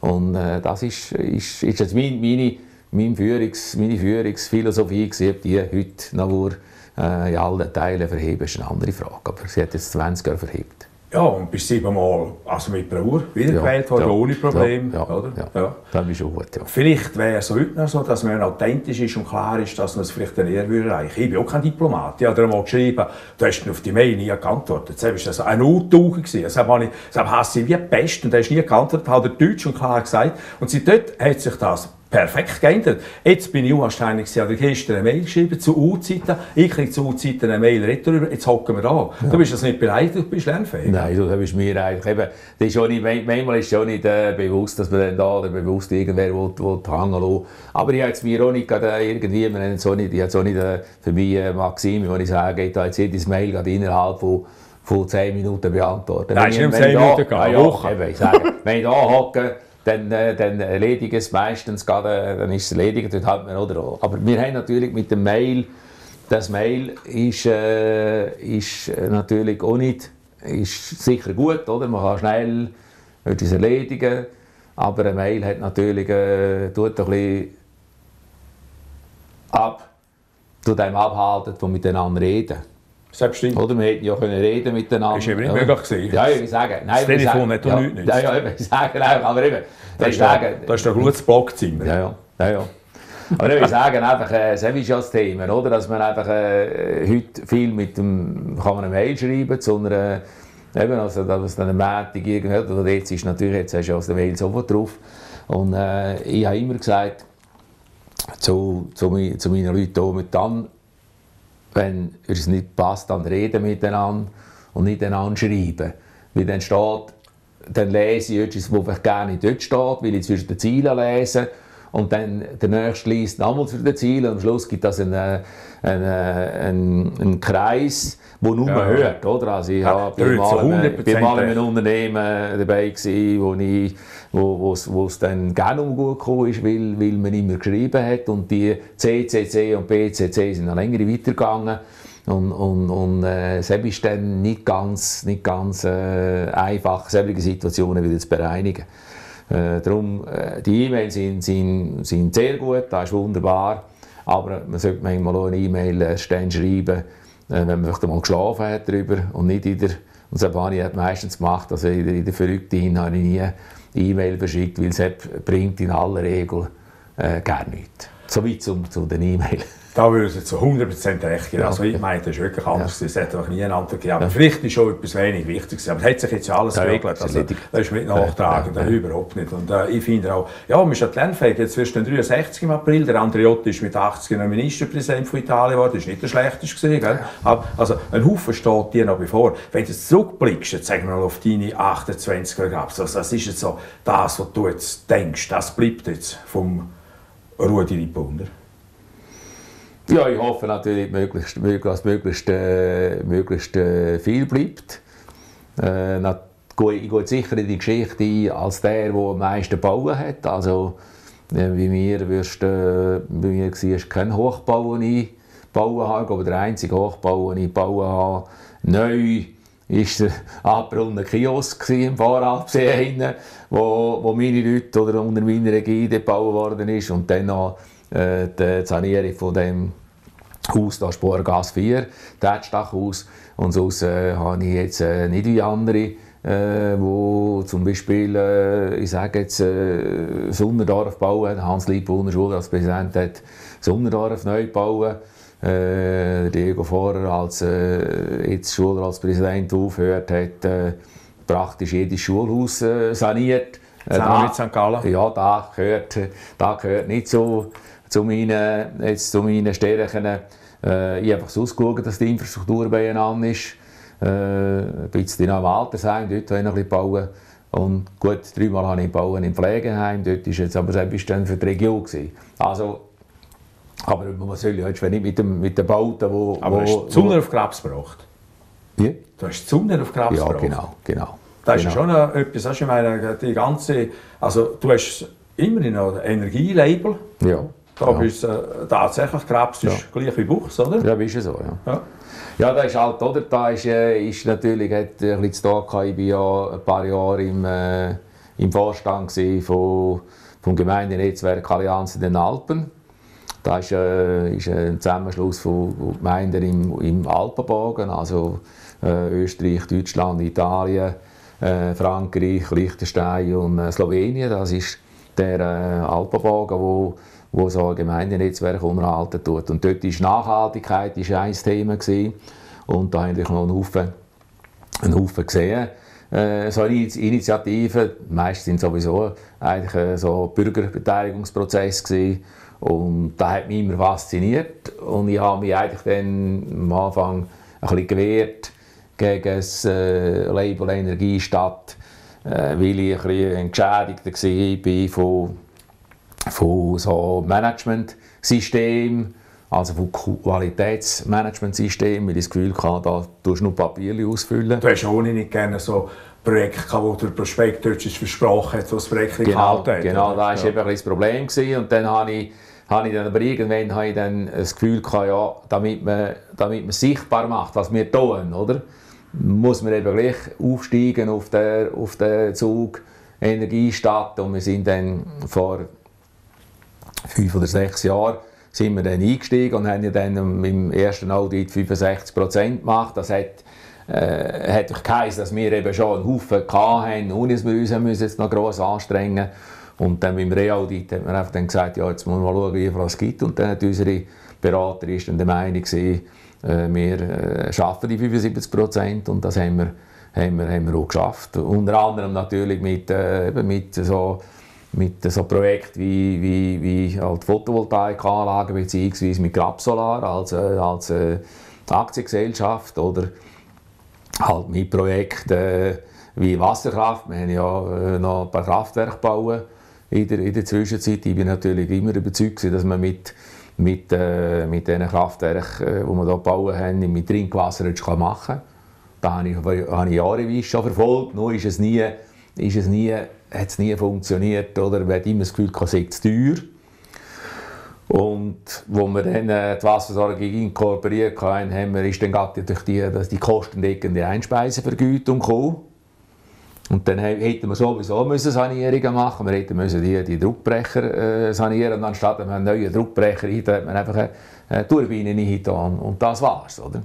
Speaker 2: Und äh, das ist, ist, ist jetzt meine, meine, meine, Führungs, meine Führungsphilosophie. Gewesen, die heute noch äh, in allen Teilen verheben, ist eine andere Frage, aber sie hat jetzt 20 Jahre verhebt.
Speaker 1: Ja, und bist siebenmal also mit Brauer wiedergewählt worden, ja, ohne Probleme. Ja, oder?
Speaker 2: Ja, ja. Das ist schon gut, ja.
Speaker 1: Vielleicht wäre es heute noch so, dass man authentisch ist und klar ist, dass man es vielleicht dann eher würde erreichen Ich bin auch kein Diplomat. Ich habe dir mal geschrieben, du hast auf die Mail nie geantwortet. Jetzt war das ein Untauchen. Deshalb habe ich, deshalb hasse ich wie Pest und du hast nie geantwortet, hat er deutsch und klar gesagt. Und seit dort hat sich das perfekt geändert. Jetzt bin ich unanständig, ich habe gestern eine Mail geschrieben zu U-Zeiten, ich kriege zu U-Zeiten eine Mail retour, jetzt hocken wir da. Ja. Du bist das nicht beleidigt, du bist lernfähig.
Speaker 2: Nein, du bist mir eigentlich eben, das ist auch nicht, manchmal ist es auch nicht äh, bewusst, dass man dann da oder bewusst irgendwer will, will hängen will. Aber ich habe es mir auch nicht äh, irgendwie, man auch nicht, ich habe es auch nicht äh, für mich äh, Maxime, wenn ich sage, ich habe jetzt jedes Mail gerade innerhalb von von 10 Minuten beantworten.
Speaker 1: Nein, ist nicht 10 Minuten gegangen,
Speaker 2: ja, eben, ich sage, wenn ich da hocke, dann, äh, dann erledige es meistens, gerade, äh, dann ist es erledigt, dann hat man, oder, aber wir haben natürlich mit dem Mail, das Mail ist, äh, ist natürlich auch nicht, ist sicher gut, oder? man kann schnell etwas erledigen, aber ein Mail hat natürlich, äh, tut ein bisschen ab, tut einem abhalten, von miteinander reden.
Speaker 1: Selbstverständlich.
Speaker 2: Oder wir hätten ja können reden miteinander.
Speaker 1: Das war eben nicht möglich gewesen.
Speaker 2: Ja, ich sage, nein,
Speaker 1: das Telefon hat doch nichts
Speaker 2: Ja, ja, ich sage einfach, aber eben,
Speaker 1: das ist, sagen, da ist doch ein gutes Blockzimmer.
Speaker 2: Ja, ja, ja, ja. Aber ich sage einfach, äh, das ist ja das Thema, oder? dass man einfach äh, heute viel mit dem, kann man eine Mail schreiben zu einer, eben, also, dass dann eine Meldung irgendwas, oder jetzt ist natürlich, jetzt hast du aus der Mail sofort drauf. Und äh, ich habe immer gesagt, zu, zu, zu meinen Leuten, mit dann wenn es nicht passt, dann reden miteinander und nicht einander schreiben. Weil dann steht, dann lese ich etwas, das vielleicht gerne dort steht, weil ich zwischen den Zielen lese und dann der Nächste liest nochmal zwischen den Zielen und am Schluss gibt das einen, einen, einen, einen Kreis, wo nur ja. hört, oder? Also ich ja, bin mal, bin mal in einem Unternehmen dabei gewesen, wo ich wo, wo es dann gerne um gut gekommen ist, weil, weil man immer geschrieben hat und die CCC und BCC sind noch länger weitergegangen und, und, und äh, es ist dann nicht ganz, nicht ganz äh, einfach, solche Situationen wieder zu bereinigen. Äh, darum, äh, die E-Mails sind, sind, sind sehr gut, das ist wunderbar, aber man sollte manchmal auch eine E-Mail erst schreiben, äh, wenn man vielleicht mal geschlafen hat darüber und nicht in der, und das habe ich meistens gemacht, also in der, in der Verrückten habe ich nie E-Mail verschickt, weil es bringt in aller Regel äh, gar nichts. Soweit zum, zu den E-Mails.
Speaker 1: Da würde ich zu 100% recht geben. Also ich meine, das ist wirklich anders. Es hätte auch nie eine Antwort gegeben. Aber vielleicht ist schon etwas wenig wichtig. Aber es hat sich jetzt ja alles ja, geregelt. Also, das ist mit nachtragen, ja, ja. überhaupt nicht. Und äh, ich finde auch, ja, man ist lernfähig. Jetzt wirst du 63 im April. Der Andreotti ist mit 80 ein Ministerpräsident von Italien geworden. Das ist nicht der schlechteste gewesen. Also ein Haufen steht dir noch bevor. Wenn du zurückblickst, jetzt sagen wir mal auf deine 28 Jahre, also, das ist jetzt so das, was du jetzt denkst, das bleibt jetzt vom Rudi Rippunder.
Speaker 2: Ja, ich hoffe natürlich, möglichst, dass möglichst, äh, möglichst äh, viel bleibt. Äh, ich gehe sicher in die Geschichte ein als der, der am meisten bauen hat. Also, äh, wie mir wirst äh, bei mir war kein Hochbau, den ich bauen habe. Aber der einzige Hochbau, den ich bauen habe, neu, war der abgebrannte Kiosk im Fahrradsee, wo, wo meine Leute oder unter meiner Regie gebaut worden ist. Und dann noch äh, die Sanierung von dem Haus, da Sporgas 4, Tätstachhaus. Und sonst äh, habe ich jetzt äh, nicht wie andere, äh, wo zum Beispiel, äh, ich sage jetzt, äh, Sonnendorf bauen. Hans Liebbrunner Schulratspräsident hat Sonnendorf neu bauen. Äh, Diego Vorer als äh, jetzt Schulratspräsident aufhört, hat äh, praktisch jedes Schulhaus äh, saniert.
Speaker 1: Äh, da, mit St. Gallen?
Speaker 2: Ja, da gehört, da gehört nicht so zu meinen, jetzt zu meinen Stärken. Äh, ich habe einfach ausgeschaut, dass die Infrastruktur beieinander ist. Äh, ein bisschen am Altersheim, dort habe ich noch ein bisschen bauen. Und gut, dreimal habe ich bauen im Pflegeheim, dort war jetzt aber selbst dann für die Region. Gewesen. Also, aber man soll ja jetzt nicht mit, dem, mit den Bauten, wo...
Speaker 1: Aber wo, du hast die Sonne auf Krebs gebracht?
Speaker 2: Wie?
Speaker 1: Du hast die Sonne auf Krebs
Speaker 2: ja,
Speaker 1: gebracht?
Speaker 2: Ja, genau, genau.
Speaker 1: Das
Speaker 2: genau.
Speaker 1: ist ja schon etwas, hast du, ich meine, die ganze... Also, du hast immerhin noch ein Energielabel.
Speaker 2: Ja.
Speaker 1: Da ja. bist äh, tatsächlich Krebs ist ja. gleich wie Buchs, oder?
Speaker 2: Ja, ist so, ja. ja. Ja, das ist halt, oder? Da ist, äh, ist natürlich hat ein bisschen zu tun. Ich war ja ein paar Jahre im, äh, im Vorstand von, vom Gemeindenetzwerk Allianz in den Alpen. Da ist, äh, ist ein Zusammenschluss von Gemeinden im, im Alpenbogen, also äh, Österreich, Deutschland, Italien, äh, Frankreich, Liechtenstein und äh, Slowenien. Das ist der Alpenbogen, wo wo so ein Gemeindenetzwerk unterhalten tut. Und dort ist Nachhaltigkeit ist ein Thema gewesen. und da habe ich noch einen Haufen, einen Haufen gesehen. Äh, so Initiativen, meist sind sowieso eigentlich äh, so Bürgerbeteiligungsprozesse gewesen. und das hat mich immer fasziniert und ich habe mich eigentlich dann am Anfang ein bisschen gewehrt gegen das äh, Label Energiestadt, äh, weil ich ein bisschen entschädigt war von von so Managementsystem, also von Qualitätsmanagementsystemen, weil ich das Gefühl hatte, da tust du nur Papier ausfüllen.
Speaker 1: Du hast auch nicht gerne so Projekte gehabt, wo der Prospekt versprochen hat, das Projekt
Speaker 2: genau, gehalten hat. Genau, das war ja. eben das Problem. Gewesen. Und dann habe ich, habe ich dann aber irgendwann habe ich dann das Gefühl gehabt, ja, damit man, damit man sichtbar macht, was wir tun, oder? muss man eben gleich aufsteigen auf den, auf den Zug Energiestadt und wir sind dann vor fünf oder sechs Jahren sind wir dann eingestiegen und haben ja dann im ersten Audit 65 Prozent gemacht. Das hat, äh, hat geheißen, dass wir eben schon einen Haufen hatten, wir uns müssen jetzt noch gross anstrengen Und dann beim Reaudit hat man einfach dann gesagt, ja, jetzt muss man mal schauen, wie es gibt. Und dann hat unsere Beraterin der Meinung gewesen, äh, wir äh, schaffen die 75 Prozent und das haben wir, haben wir, haben wir auch geschafft. Unter anderem natürlich mit, äh, mit so mit so Projekten wie, wie, wie halt Photovoltaikanlagen bzw. mit Grabsolar als, äh, als äh, Aktiengesellschaft oder halt mit Projekten äh, wie Wasserkraft. Wir haben ja äh, noch ein paar Kraftwerke bauen in der, in der Zwischenzeit. Ich bin natürlich immer überzeugt, dass man mit, mit, äh, mit diesen Kraftwerken, äh, die wir hier bauen haben, mit Trinkwasser machen kann. Das habe ich, habe ich jahreweise schon verfolgt. Nur ist es nie, ist es nie, hat es nie funktioniert. Oder man hat immer das Gefühl, es sei zu teuer. Und wo wir dann äh, die Wasserversorgung inkorporiert haben, haben wir, ist dann durch die, dass die kostendeckende Einspeisevergütung gekommen. Und dann hätten wir sowieso müssen Sanierungen machen Wir hätten die, die Druckbrecher äh, sanieren. Und anstatt einen neuen Druckbrecher rein, hat man einfach eine, eine Turbine rein Und das war's. Oder?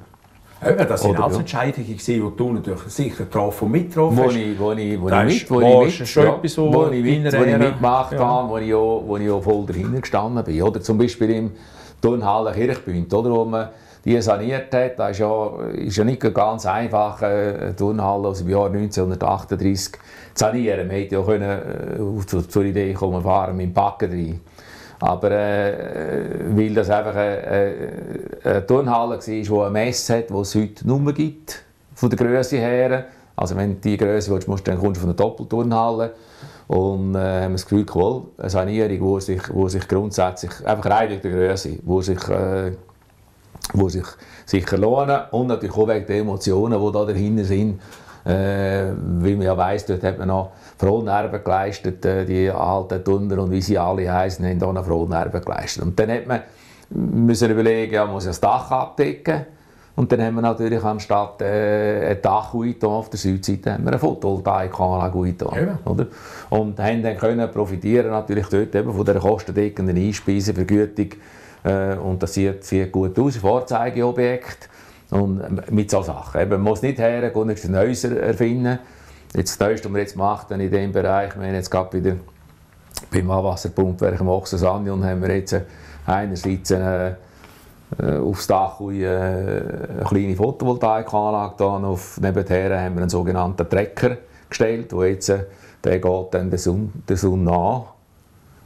Speaker 1: Eben, das sind alles Entscheidungen, die du natürlich sicher getroffen und mitgetroffen
Speaker 2: hast. Wo ich, wo ich, wo ich mit, wo ich mit, ja, etwas, wo, ich, mit, wo ich mitgemacht ja. habe, wo ich, auch, wo ich auch voll dahinter gestanden bin. Oder zum Beispiel im Turnhalle Kirchbünd, oder, wo man die saniert hat. Das ist ja, ist ja nicht ganz einfach, äh, eine Turnhalle aus dem Jahr 1938 zu sanieren. Man hätte ja können, äh, zu, zur Idee kommen, fahren mit dem Backen rein. Aber äh, weil das einfach eine, eine Turnhalle war, die eine Messe hat, die es heute nur mehr gibt, von der Größe her. Also wenn du die Größe willst, musst, dann kommst du von einer Doppelturnhalle. Und äh, haben wir das Gefühl, wohl, eine Sanierung, die sich, sich grundsätzlich, einfach rein durch die Größe, wo sich, äh, sich sicher lohnen und natürlich auch wegen der Emotionen, die da dahinter sind. Äh, wie man ja weiss, dort hat man noch Frohnerben geleistet, äh, die alten Tunder und wie sie alle heißen, haben da noch Frohnerben geleistet. Und dann hat man müssen überlegen, ja, muss ich das Dach abdecken. Und dann haben wir natürlich anstatt äh, ein Dach auf der Südseite haben wir eine Photovoltaikanlage ja. oder? Und haben dann können profitieren natürlich dort eben von der kostendeckenden Einspeisevergütung. Äh, und das sieht, sieht gut aus, Vorzeigeobjekt. Und ähm, mit solchen Sachen. Man muss nicht hergehen, nichts Neues erfinden. Jetzt das Neueste, was wir jetzt machen in diesem Bereich, wir haben jetzt gerade wieder beim Abwasserpumpwerk im Ochsensanjon haben wir jetzt einerseits eine, äh, aufs Dach eine, eine kleine Photovoltaikanlage da auf nebenher haben wir einen sogenannten Trecker gestellt, wo jetzt äh, der geht dann der Sonne, der Sonne nach.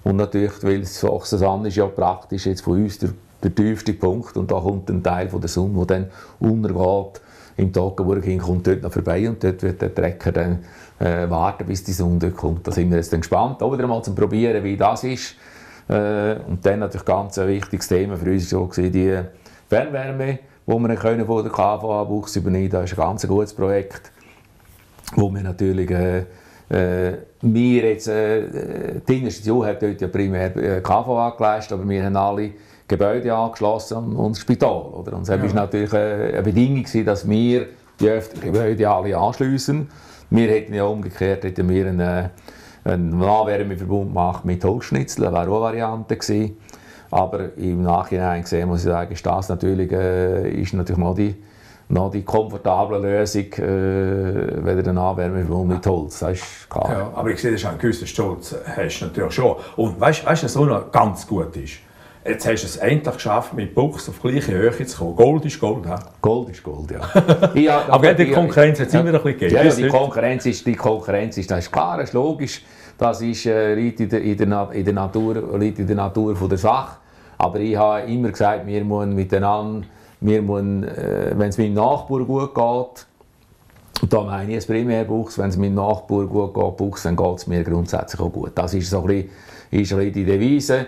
Speaker 2: Und natürlich, weil das Ochsensanjon ist ja praktisch jetzt von uns der, der tiefste Punkt und da kommt ein Teil von der Sonne, der dann untergeht im Toggenburg kommt dort noch vorbei und dort wird der Trecker dann äh, warten, bis die Sonne kommt. Da sind wir jetzt dann gespannt, wieder mal zu probieren, wie das ist. Äh, und dann natürlich ganz ein wichtiges Thema für uns war die Fernwärme, die wir können von der KVA-Buchs übernehmen. Das ist ein ganz gutes Projekt, wo wir natürlich äh, äh, wir jetzt, äh, die Investition hat dort ja primär äh, KVA geleistet, aber wir haben alle Gebäude angeschlossen und das Spital. Oder? Und es ja. war natürlich eine Bedingung, dass wir die öffentlichen Gebäude alle anschliessen. Wir hätten ja umgekehrt hätten wir einen, einen Nahwärmeverbund gemacht mit Holzschnitzeln, das wäre auch eine Variante gewesen. Aber im Nachhinein gesehen muss ich sagen, ist das natürlich, äh, ist natürlich noch die, noch die komfortable Lösung, äh, weder der Nahwärmeverbund mit Holz. Das ist klar.
Speaker 1: Ja, aber ich sehe, dass du einen gewissen Stolz hast natürlich schon. Und weißt du, was auch noch ganz gut ist? Jetzt hast du es endlich geschafft, mit Buchs auf gleiche Höhe zu kommen. Gold ist Gold, he?
Speaker 2: Gold ist Gold, ja.
Speaker 1: ja aber die Konkurrenz hat es ja, immer ein bisschen gegeben.
Speaker 2: Ja, ja die, Konkurrenz ist, die Konkurrenz ist, das ist klar, das ist logisch. Das ist, äh, liegt in der, in, der, in, der Natur, liegt in der Natur von der Sache. Aber ich habe immer gesagt, wir müssen miteinander, wir müssen, äh, wenn es meinem Nachbar gut geht, und da meine ich das Primärbuchs, wenn es meinem Nachbar gut geht, Buchs, dann geht es mir grundsätzlich auch gut. Das ist so ein bisschen, ist ein bisschen die Devise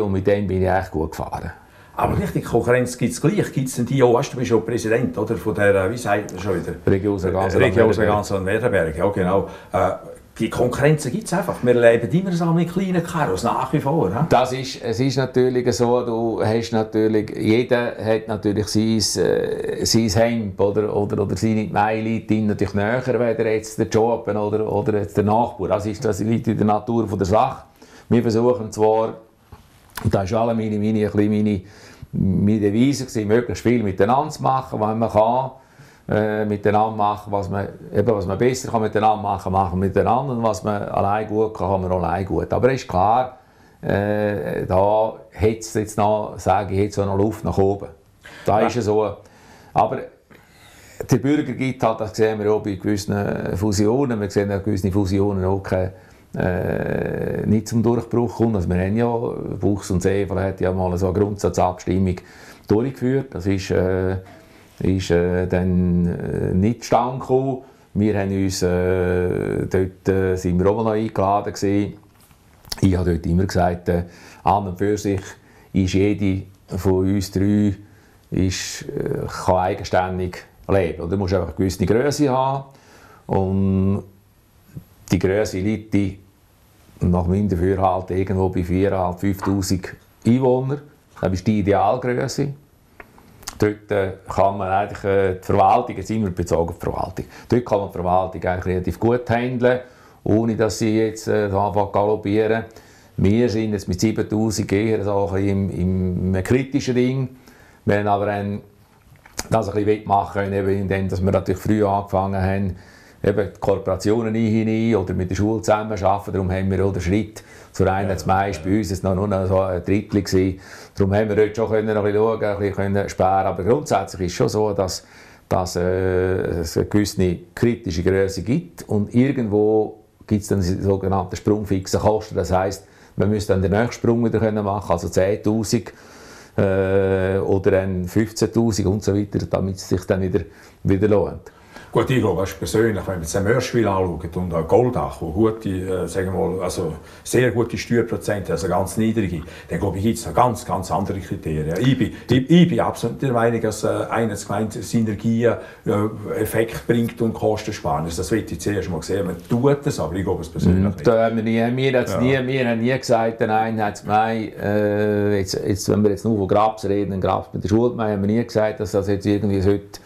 Speaker 2: und mit dem bin ich echt gut gefahren.
Speaker 1: Aber richtig, Konkurrenz gibt es gleich. Gibt es denn die auch, weißt, du bist schon Präsident oder, von der, wie sagt man schon wieder? Region-Werdenberg, ja genau. Äh, die Konkurrenz gibt es einfach. Wir leben immer so mit kleinen Karos, nach wie vor. He?
Speaker 2: Das ist, es ist natürlich so, du hast natürlich, jeder hat natürlich sein, äh, sein Hemd oder, oder, oder seine Gemeinde natürlich näher, weder jetzt der Job oder, oder jetzt der Nachbar. Das, ist, das liegt in der Natur von der Sache. Wir versuchen zwar und das war meine, meine, meine, meine Devise, gewesen, möglichst viel miteinander zu machen, wenn man kann. Äh, miteinander machen, was man, eben, was man besser kann miteinander machen, machen miteinander. Und was man allein gut kann, kann man allein gut. Aber ist klar, äh, da hat es jetzt noch, sage ich, noch Luft nach oben. Da ja. ist es so. Aber der Bürger gibt halt, das sehen wir auch bei gewissen Fusionen, wir sehen auch gewisse Fusionen auch keine äh, nicht zum Durchbruch kommt. Also wir haben ja, Buchs und Seefeld hat ja mal so eine Grundsatzabstimmung durchgeführt. Das ist, äh, ist äh, dann äh, nicht zustande gekommen. Wir haben uns, äh, dort äh, sind wir auch noch eingeladen gewesen. Ich habe dort immer gesagt, äh, an und für sich ist jede von uns drei ist, äh, kann eigenständig leben. Du musst einfach eine gewisse Größe haben und die Größe liegt nach meinem Dafürhalten irgendwo bei 4'500, 5'000 Einwohnern. Das ist die Idealgröße. Dort äh, kann man eigentlich äh, die Verwaltung, jetzt immer bezogen auf die Verwaltung, dort kann man die Verwaltung eigentlich relativ gut handeln, ohne dass sie jetzt äh, anfangen galoppieren. Wir sind jetzt mit 7000 eher so im, im, kritischen Ding. Haben aber ein, das ein bisschen machen können, indem wir natürlich früh angefangen haben, eben die Kooperationen hinein oder mit der Schule zusammenarbeiten. Darum haben wir auch den Schritt zur Einheitsmai ja, bei uns jetzt noch nur noch so ein Drittel gewesen. Darum haben wir dort schon können noch ein bisschen schauen, ein bisschen sparen. Aber grundsätzlich ist es schon so, dass, dass äh, es eine gewisse kritische Größe gibt und irgendwo gibt es dann die sogenannten sprungfixen Kosten. Das heisst, man müsste dann den nächsten Sprung wieder können machen, also 10'000 äh, oder dann 15'000 und so weiter, damit es sich dann wieder, wieder lohnt.
Speaker 1: Gut, ich glaube, persönlich, wenn man jetzt Mörschwil anschaut und auch Goldach, wo gute, äh, sagen wir mal, also sehr gute Steuerprozente, also ganz niedrige, dann glaube ich, gibt es noch ganz, ganz andere Kriterien. Ich bin, ich, ich bin absolut der Meinung, dass äh, eines gemeint Synergien äh, Effekt bringt und Kosten sparen. Das will ich zuerst mal sehen. Man tut das, aber ich glaube es persönlich
Speaker 2: nicht. Da haben wir, nie, wir, ja. nie, wir haben nie gesagt, der Einheitsgemeinde, äh, jetzt, jetzt, wenn wir jetzt nur von Grabs reden, Grabs mit der Schulgemeinde, haben wir nie gesagt, dass das jetzt irgendwie sollte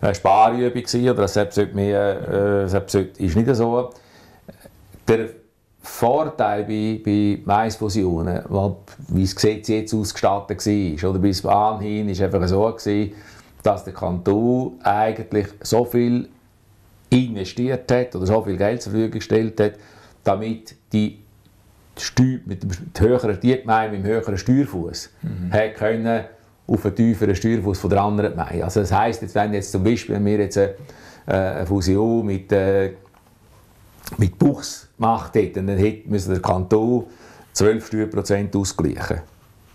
Speaker 2: eine Sparübung gewesen, oder das mehr, äh, ist nicht so. Der Vorteil bei, bei Maisfusionen, wie das Gesetz jetzt ausgestattet war, oder bis anhin, ist einfach so gewesen, dass der Kanton eigentlich so viel investiert hat oder so viel Geld zur Verfügung gestellt hat, damit die Steu mit dem höheren, die Gemeinde mit dem höheren Steuerfuß mhm. können auf einen tieferen Steuerfuß von der anderen Gemeinde. Also das heisst, jetzt, wenn jetzt zum Beispiel wenn wir jetzt eine, eine Fusion mit, äh, mit Buchs gemacht hätten, dann hätte, müsste der Kanton 12 Steuerprozent ausgleichen.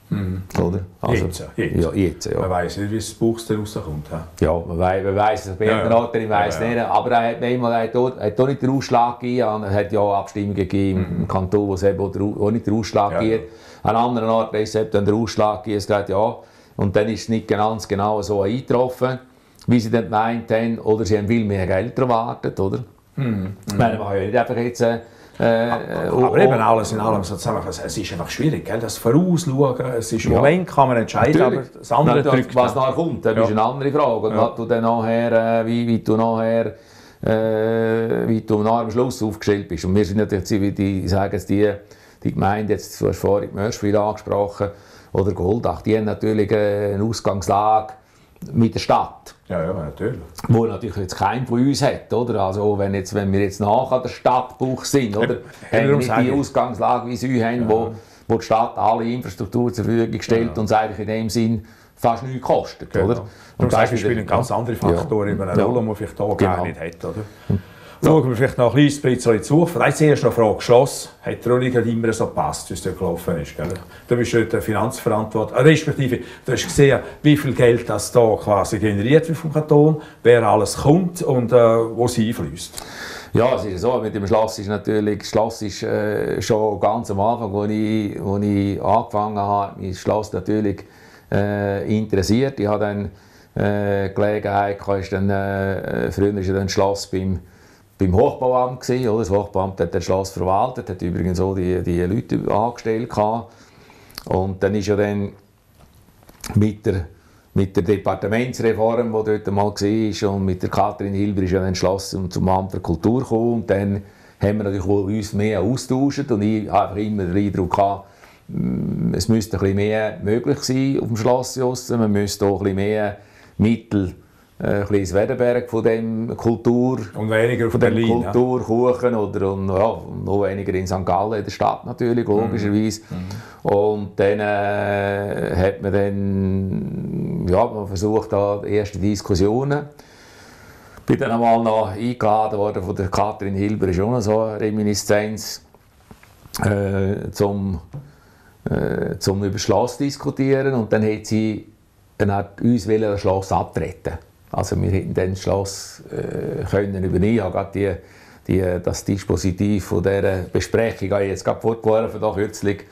Speaker 1: Mhm.
Speaker 2: Oder?
Speaker 1: Also, jetzt, jetzt.
Speaker 2: Ja, jetzt, ja.
Speaker 1: Man weiß nicht, wie das Buchs dann rauskommt.
Speaker 2: Ja, man weiß, man weiss es. Ja, ja. ich weiss ja, ja. nicht. Aber er hat manchmal hat auch, hat auch nicht den Ausschlag gegeben. Er hat ja auch Abstimmungen gegeben mhm. im Kanton, wo es eben auch nicht den Ausschlag ja, gibt. An anderen Orten ist es dann der Ausschlag gegeben. Es sagt, ja, und dann ist es nicht ganz genau so eingetroffen, wie sie dann gemeint haben, oder sie haben viel mehr Geld erwartet, oder?
Speaker 1: Mhm.
Speaker 2: Ich meine, man kann ja nicht einfach jetzt... Äh,
Speaker 1: aber, aber eben alles in allem, sozusagen, es ist einfach schwierig, gell? das Vorausschauen, es ist im ja. Moment kann man entscheiden, Natürlich. aber das andere
Speaker 2: Na, drückt Was nachher kommt, das ja. ist eine andere Frage. Und ja. du dann nachher, äh, wie, wie du nachher, äh, wie du am Schluss aufgestellt bist. Und wir sind natürlich, wie die, sagen es die, die Gemeinde, jetzt, du hast vorhin Mörschwil angesprochen, oder Goldach, die haben natürlich eine Ausgangslage mit der Stadt.
Speaker 1: Ja, ja, natürlich.
Speaker 2: Wo natürlich jetzt kein von uns hat, oder? Also wenn, jetzt, wenn wir jetzt nach an der Stadtbuch sind, oder? Ja, haben wir nicht die Ausgangslage, wie sie haben, ja. wo, wo die Stadt alle Infrastruktur zur Verfügung stellt ja. und es eigentlich in dem Sinn fast nichts kostet, genau. oder?
Speaker 1: Und das spielen ganz andere Faktoren ja. eine Rolle, die man vielleicht hier genau. gar nicht hat, oder? Schauen wir vielleicht noch ein bisschen zu. Vielleicht zuerst noch eine Frage Schloss. Hat dir nicht immer so gepasst, wie es dort gelaufen ist? Gell? Du bist dort Finanzverantwortlich, respektive du hast gesehen, wie viel Geld das hier quasi generiert wird vom Kanton, wer alles kommt und äh, wo sie einfließt.
Speaker 2: Ja, es ist so, mit dem Schloss ist natürlich, das Schloss ist äh, schon ganz am Anfang, als ich, ich angefangen habe, mich das Schloss natürlich äh, interessiert. Ich hatte dann äh, Gelegenheit, ist dann, äh, früher ist ja dann Schloss beim beim Hochbauamt gewesen, oder? Das Hochbauamt hat das Schloss verwaltet, hat übrigens auch die, die Leute angestellt gehabt. Und dann ist ja dann mit der, mit der Departementsreform, die dort mal war, und mit der Kathrin Hilber ist ja dann Schloss zum, Amt für Kultur gekommen. Und dann haben wir natürlich uns mehr austauscht und ich einfach immer den Eindruck gehabt, mm, es müsste ein bisschen mehr möglich sein auf dem Schloss Man müsste auch ein bisschen mehr Mittel äh, ein kleines Werdenberg von dem Kultur
Speaker 1: und weniger
Speaker 2: von
Speaker 1: dem
Speaker 2: Kulturkuchen ja. oder und, ja, noch weniger in St. Gallen in der Stadt natürlich logischerweise mhm. und dann äh, hat man dann ja man versucht da erste Diskussionen bin dann einmal noch eingeladen worden von der Kathrin Hilber ist auch noch so eine Reminiszenz äh, zum, äh, zum über Schloss diskutieren und dann hat sie dann hat uns das Schloss abtreten. Also wir hätten dann das Schloss äh, können übernehmen. Ich habe die, die, das Dispositiv von dieser Besprechung habe ich jetzt gerade fortgeworfen, da kürzlich.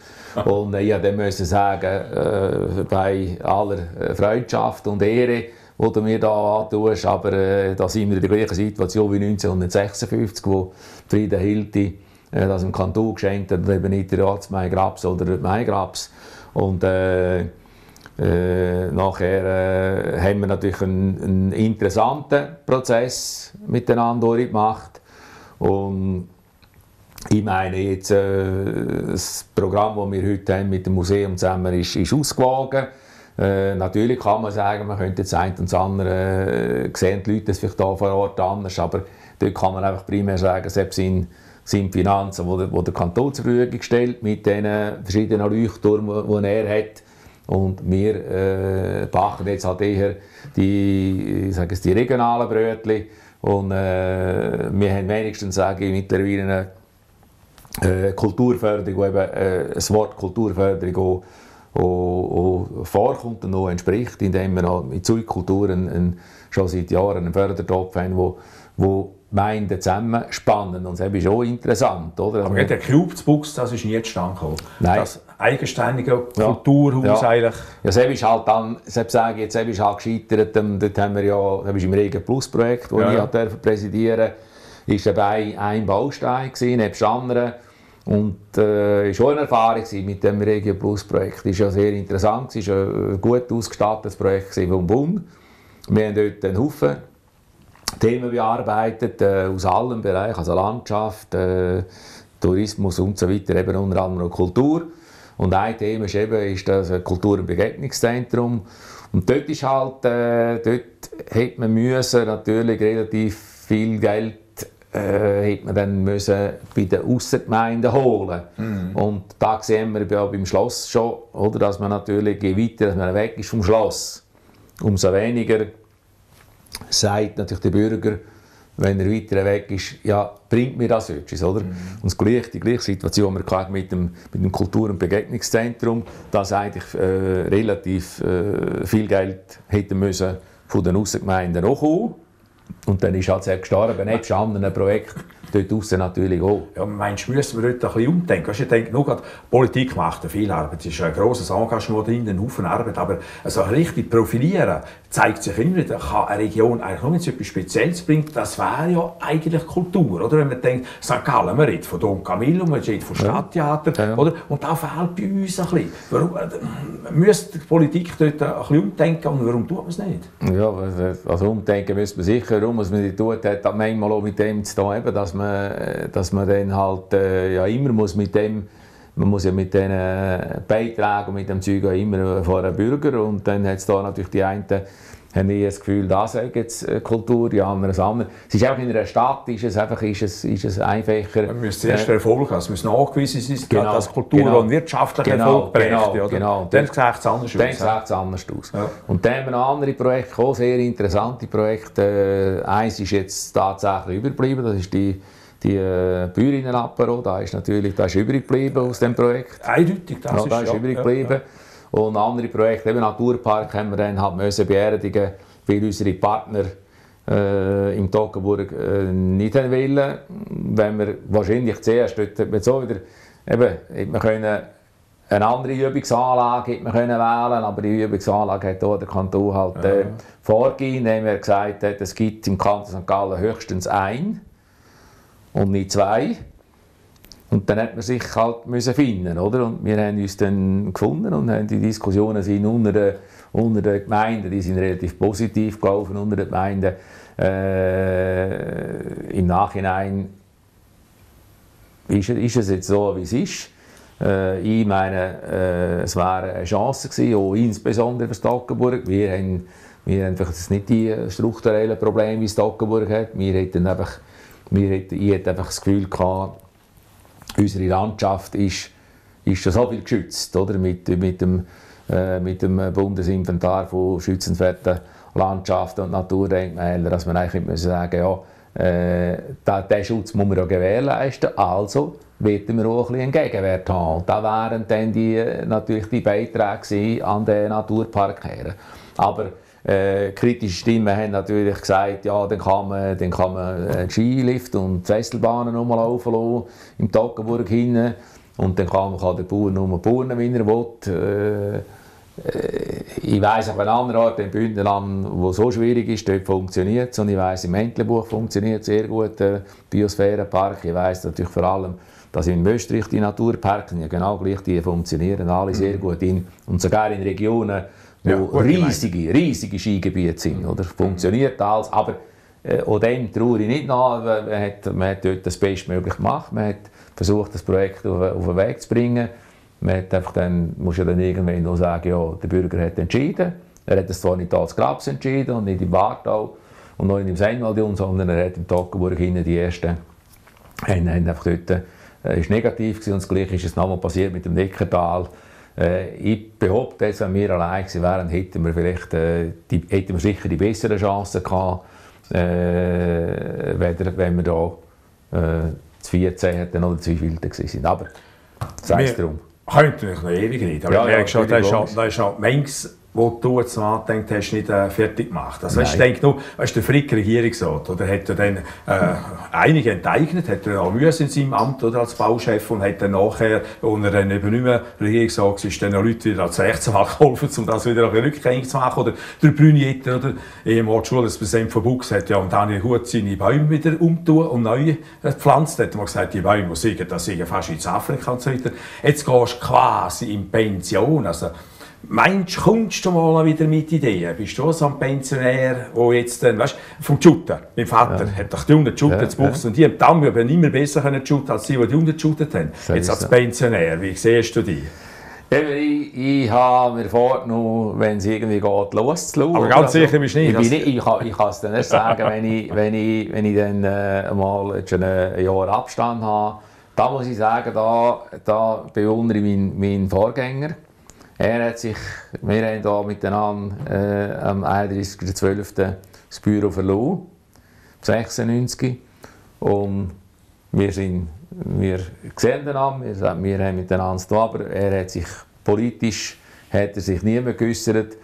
Speaker 2: Und äh, ich musste sagen, äh, bei aller äh, Freundschaft und Ehre, die du mir da antust, aber äh, da sind wir in der gleichen Situation wie 1956, wo Frieda Hilti äh, das im Kanton geschenkt hat, eben nicht der Ortsmei Grabs oder Grabs. Und äh, äh, nachher äh, haben wir natürlich einen, einen interessanten Prozess miteinander durchgemacht. Und ich meine, jetzt, äh, das Programm, das wir heute haben mit dem Museum zusammen ist, ist ausgewogen. Äh, natürlich kann man sagen, man könnte jetzt ein und das andere, äh, sehen die Leute das vielleicht da vor Ort anders, aber dort kann man einfach primär sagen, selbst in sind Finanzen, die der, der Kanton zur Verfügung stellt, mit den verschiedenen Leuchttürmen, die er hat. Und wir äh, backen jetzt halt eher die, ich sage es, die regionalen Brötchen. Und äh, wir haben wenigstens, sage ich, mittlerweile eine äh, Kulturförderung, wo eben äh, das Wort Kulturförderung auch, auch, auch vorkommt und auch entspricht, indem wir auch mit Zeugkulturen schon seit Jahren einen Fördertopf haben, wo, wo Gemeinden zusammenspannen. Und das ist auch interessant. Oder?
Speaker 1: Aber der Clubsbuchs, das ist nie zustande gekommen.
Speaker 2: Nein.
Speaker 1: Das eigenständige Kulturhaus
Speaker 2: ja.
Speaker 1: eigentlich.
Speaker 2: Ja, das ist halt dann, das sage ich jetzt, ist halt gescheitert. Dort haben wir ja, das ist im Regen Plus Projekt, das ja. ich präsidieren durfte, ist dabei ein Baustein gewesen, nebst anderen. Und äh, war auch eine Erfahrung mit dem Regio Plus Projekt. Es war ja sehr interessant, es war ein gut ausgestattetes Projekt vom Bund. Wir haben dort einen Haufen Themen bearbeitet, äh, aus allen Bereichen, also Landschaft, äh, Tourismus und so weiter, eben unter anderem auch Kultur. Und ein Thema ist eben ist das Kultur- und Begegnungszentrum. Und dort ist halt, äh, dort hätte man müssen natürlich relativ viel Geld äh, hätte man dann müssen bei den Aussengemeinden holen. Mhm. Und da sehen wir ja beim Schloss schon, oder, dass man natürlich, je weiter dass man weg ist vom Schloss, umso weniger sagt natürlich der Bürger, wenn er weiter weg ist, ja, bringt mir das etwas, oder? Mhm. Und das gleiche, die gleiche Situation wir hatten mit dem, mit dem Kultur- und Begegnungszentrum, das eigentlich äh, relativ äh, viel Geld hätte müssen von den Aussengemeinden auch. Und dann ist halt selbst gestorben, nebst anderen Projekten dort draussen natürlich auch.
Speaker 1: Ja, meinst du, müssen wir dort ein bisschen umdenken? ich denke, nur gerade, Politik macht viel Arbeit, es ist ein grosses Engagement drin, ein Haufen Arbeit, aber also richtig profilieren zeigt sich immer wieder, kann eine Region eigentlich nur, etwas Spezielles bringt, das wäre ja eigentlich Kultur, oder? Wenn man denkt, St. Gallen, man redet von Don Camillo, man redet von Stadttheater, ja. oder? Und da fehlt bei uns ein bisschen. Warum äh, müsste die Politik dort ein bisschen umdenken und warum tut man es nicht?
Speaker 2: Ja, also umdenken müsste man sicher, warum man es nicht tut, hat manchmal auch mit dem zu tun, dass man man, äh, dass man dann halt äh, ja immer muss mit dem man muss ja mit diesen Beiträgen und mit dem Zeug immer vor den Bürger und dann hat es da natürlich die einen haben eher das Gefühl, das ist jetzt äh, Kultur, die anderen das andere. Es ist auch in einer Stadt ist es einfach ist es, ist es einfacher.
Speaker 1: Man müsste zuerst äh, Erfolg haben, es muss nachgewiesen sein, genau, dass Kultur genau, und wirtschaftlicher
Speaker 2: genau,
Speaker 1: Erfolg bringt.
Speaker 2: Genau, oder? genau.
Speaker 1: Dann sieht es anders
Speaker 2: dann aus. Dann sieht es anders aus. Ja. Und dann haben wir andere Projekte, auch sehr interessante Projekte. Äh, eins ist jetzt tatsächlich übergeblieben, das ist die die äh, Bäuerinnenapero, da ist natürlich das ist übrig geblieben aus dem Projekt.
Speaker 1: Eindeutig,
Speaker 2: das ja, ist, da ist ja, übrig geblieben. Ja, ja. Und andere Projekte, eben Naturpark, haben wir dann halt müssen beerdigen, weil unsere Partner äh, im Toggenburg äh, nicht wollen. Wenn wir wahrscheinlich zuerst dort mit so wieder, eben, wir können eine andere Übungsanlage hätte man können wählen aber die Übungsanlage hat auch der Kanton halt äh, vorgegeben, indem er gesagt hat, es gibt im Kanton St. Gallen höchstens ein und nicht zwei. Und dann hat man sich halt müssen finden, oder? Und wir haben uns dann gefunden und haben die Diskussionen sind unter den, unter den Gemeinden, die sind relativ positiv gelaufen unter den Gemeinden. Äh, Im Nachhinein ist, ist, es jetzt so, wie es ist. Äh, ich meine, äh, es wäre eine Chance gewesen, auch insbesondere für Stockenburg. Wir haben, wir haben einfach nicht die strukturellen Probleme, wie Stockenburg hat. Wir hätten einfach wir, ich hatte einfach das Gefühl, gehabt, unsere Landschaft ist, ist schon so viel geschützt oder? Mit, mit, dem, äh, mit dem Bundesinventar von schützenswerten Landschaften und Naturdenkmälern, dass man eigentlich müssen sagen ja, äh, diesen Schutz muss man ja gewährleisten. Also werden wir auch ein bisschen einen Gegenwert haben. Da wären dann die, äh, natürlich die Beiträge an den Naturpark her. Aber äh, kritische Stimmen haben natürlich gesagt, ja, dann kann man, dann kann man äh, Skilift und Sesselbahnen nochmal laufen lassen, im Toggenburg hinten. Und dann kann, kann der Bauer nur bauen, wie er will. Äh, äh, ich weiss auf einer anderen Ort im Bündnerland, wo so schwierig ist, dort funktioniert es. Und ich weiss, im Entlebuch funktioniert sehr gut der Biosphärenpark. Ich weiss natürlich vor allem, dass in Österreich die Naturparken ja genau gleich die funktionieren, alle sehr mhm. gut in. Und sogar in Regionen, wo ja, riesige, riesige Skigebiete sind. Oder? Funktioniert alles. Aber äh, auch dem traue ich nicht nach. Man hat, man hat dort das Bestmögliche gemacht. Man hat versucht, das Projekt auf, auf den Weg zu bringen. Man hat einfach dann, muss ja dann irgendwann noch sagen, ja, der Bürger hat entschieden. Er hat es zwar nicht als Grabs entschieden und nicht im Wartau und noch nicht im Seinwald, sondern er hat im Toggenburg hinten die ersten, haben, haben einfach dort, äh, ist negativ gewesen. und das Gleiche ist es nochmal passiert mit dem Neckartal. Äh, ich behaupte, jetzt, wenn wir allein gewesen wären, hätten wir vielleicht, äh, die, hätten wir sicher die besseren Chancen gehabt, äh, wenn wir da äh, zu 14 hätten oder zu viel gewesen sind. Aber sei es drum.
Speaker 1: Könnte natürlich noch ewig reden, aber ja, ich merke ist schon, da ist schon manches wo du jetzt nachgedacht hast, nicht äh, fertig gemacht. Also, weißt, ich denke nur, weißt, der Frick Regierungsrat, oder, hat er dann äh, einige enteignet, hat er auch müssen in seinem Amt oder, als Bauchef und hat dann nachher, und er dann eben nicht mehr Regierungsrat ist, dann Leute wieder als Rechtsanwalt geholfen, um das wieder rückgängig zu machen. Oder der Brünietter, oder ehemals Schulpräsident von Bux, hat ja und Daniel Hut seine Bäume wieder umtun und neu äh, gepflanzt. Da hat man gesagt, die Bäume, die sind, das sind fast in Afrika und so weiter. Jetzt gehst du quasi in Pension. Also, Meinst du, kommst du mal wieder mit Ideen? Bist du so ein Pensionär, der jetzt dann, weißt vom Shooter, mein Vater ja. hat doch die Jungen geshootet, ja, ja. und die haben dann aber immer besser können shooten als die, die die Jungen geshootet haben. So jetzt als Pensionär, wie siehst du die?
Speaker 2: Ich, ich habe mir vorgenommen, wenn es irgendwie geht, loszuschauen.
Speaker 1: Aber ganz sicher bist du nicht.
Speaker 2: Ich, nicht, ich, kann, ich kann es dann erst sagen, wenn ich, wenn ich, wenn ich dann äh, mal schon ein Jahr Abstand habe. Da muss ich sagen, da, da bewundere ich meinen, meinen Vorgänger. Er hat sich, wir haben hier miteinander äh, am 31.12. das Büro verloren, 96. Und wir, sind, wir sehen an, wir, wir haben miteinander zu tun, aber er hat sich politisch hat er sich niemand geäußert.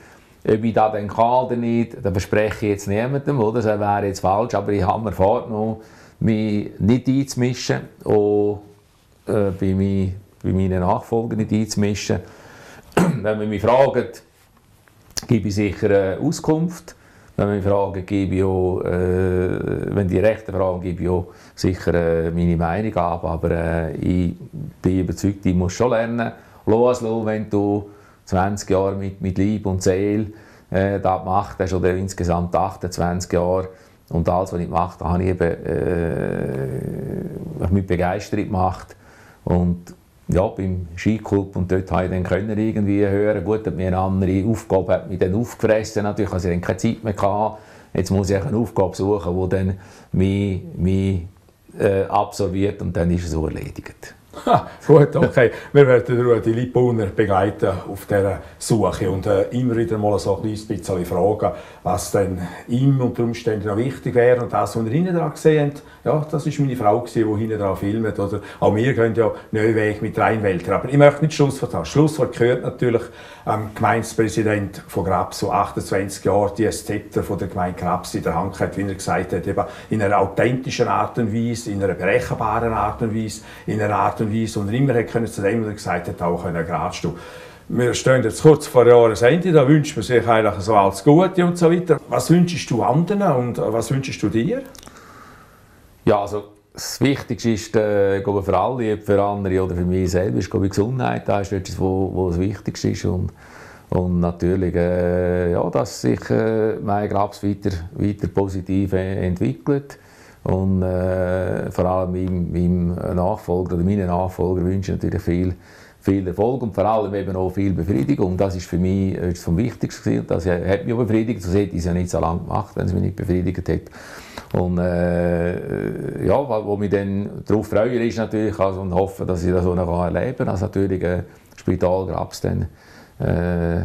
Speaker 2: Ob ich das dann kann oder nicht, das bespreche ich jetzt niemandem, oder? Das wäre jetzt falsch, aber ich habe mir vorgenommen, mich nicht einzumischen und äh, bei, mich, bei meinen Nachfolgern nicht einzumischen wenn man mich fragt, gebe ich sicher eine Auskunft. Wenn man mich fragt, gebe ich auch, äh, wenn die Rechte fragen, gebe ich auch sicher äh, meine Meinung ab. Aber äh, ich bin überzeugt, ich muss schon lernen, loslassen, wenn du 20 Jahre mit, mit Liebe und Seele äh, das gemacht hast, oder insgesamt 28 Jahre. Und alles, was ich gemacht habe, habe ich eben äh, mit Begeisterung gemacht. Und ja, beim Skiclub und dort habe ich dann können irgendwie hören, gut, hat mir eine andere Aufgabe hat mich dann aufgefressen, natürlich, also ich dann keine Zeit mehr gehabt. Jetzt muss ich eine Aufgabe suchen, die dann mich, mich äh, absorbiert und dann ist es so erledigt.
Speaker 1: Ha, gut, okay. Wir werden die Liebbrunner begleiten auf dieser Suche und äh, immer wieder mal so ein bisschen fragen, was denn ihm unter Umständen noch wichtig wäre. Und das, was wir hinten dran gesehen haben, ja, das ist meine Frau, die hinten dran filmt. Oder auch wir gehen ja neuen Weg mit Rheinwälder. Aber ich möchte nicht Schlusswort haben. Schlusswort gehört natürlich ähm, Gemeindepräsident von Grabs, so 28 Jahre, die Zepter von der Gemeinde Grabs in der Hand hat, wie er gesagt hat, eben in einer authentischen Art und Weise, in einer berechenbaren Art und Weise, in einer Art und Weise, und er immer hat können zu dem, was er gesagt hat, auch können gradst du. Wir stehen jetzt kurz vor Jahresende, da wünscht man sich eigentlich so alles Gute und so weiter. Was wünschst du anderen und was wünschst du dir?
Speaker 2: Ja, also das Wichtigste ist äh, für alle, für andere oder für mich selbst, ist glaube Gesundheit. Das ist etwas, wo, wo das Wichtigste ist. Und, und natürlich, äh, ja, dass sich äh, mein Grabs weiter, weiter positiv äh, entwickelt. Und äh, vor allem meinem, meinem Nachfolger oder meinen Nachfolger wünsche ich natürlich viel, viel Erfolg und vor allem eben auch viel Befriedigung. Das ist für mich das vom Wichtigsten. Das hat mich auch befriedigt. Das hätte ich ja nicht so lange gemacht, wenn es mich nicht befriedigt hätte. Und äh, ja, wo mich dann darauf freue, ist natürlich also, und hoffe, dass ich das auch noch erleben kann. Also natürlich äh, Spital Grabs dann äh,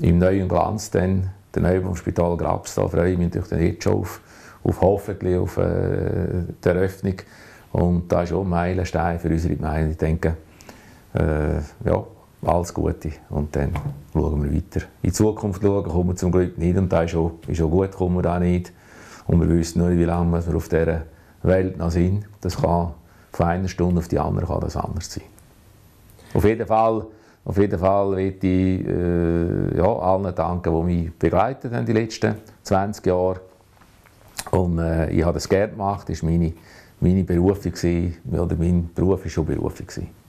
Speaker 2: im neuen Glanz dann, der Neubau vom Spital Grabs, da freue ich mich natürlich dann jetzt schon auf auf hoffentlich auf äh, die Eröffnung. Und das ist auch ein Meilenstein für unsere Gemeinde. Ich denke, äh, ja, alles Gute. Und dann schauen wir weiter. In die Zukunft schauen kommen wir zum Glück nicht. Und das ist auch, ist auch gut, kommen wir da nicht. Und wir wissen nur, wie lange wir auf dieser Welt noch sind. Das kann von einer Stunde auf die andere kann das anders sein. Auf jeden Fall, auf jeden Fall möchte ich äh, ja, allen danken, die mich begleitet haben die letzten 20 Jahre. Und äh, ich habe das gerne gemacht, das war meine, meine Berufung. Oder mein Beruf war schon Berufung. Gewesen.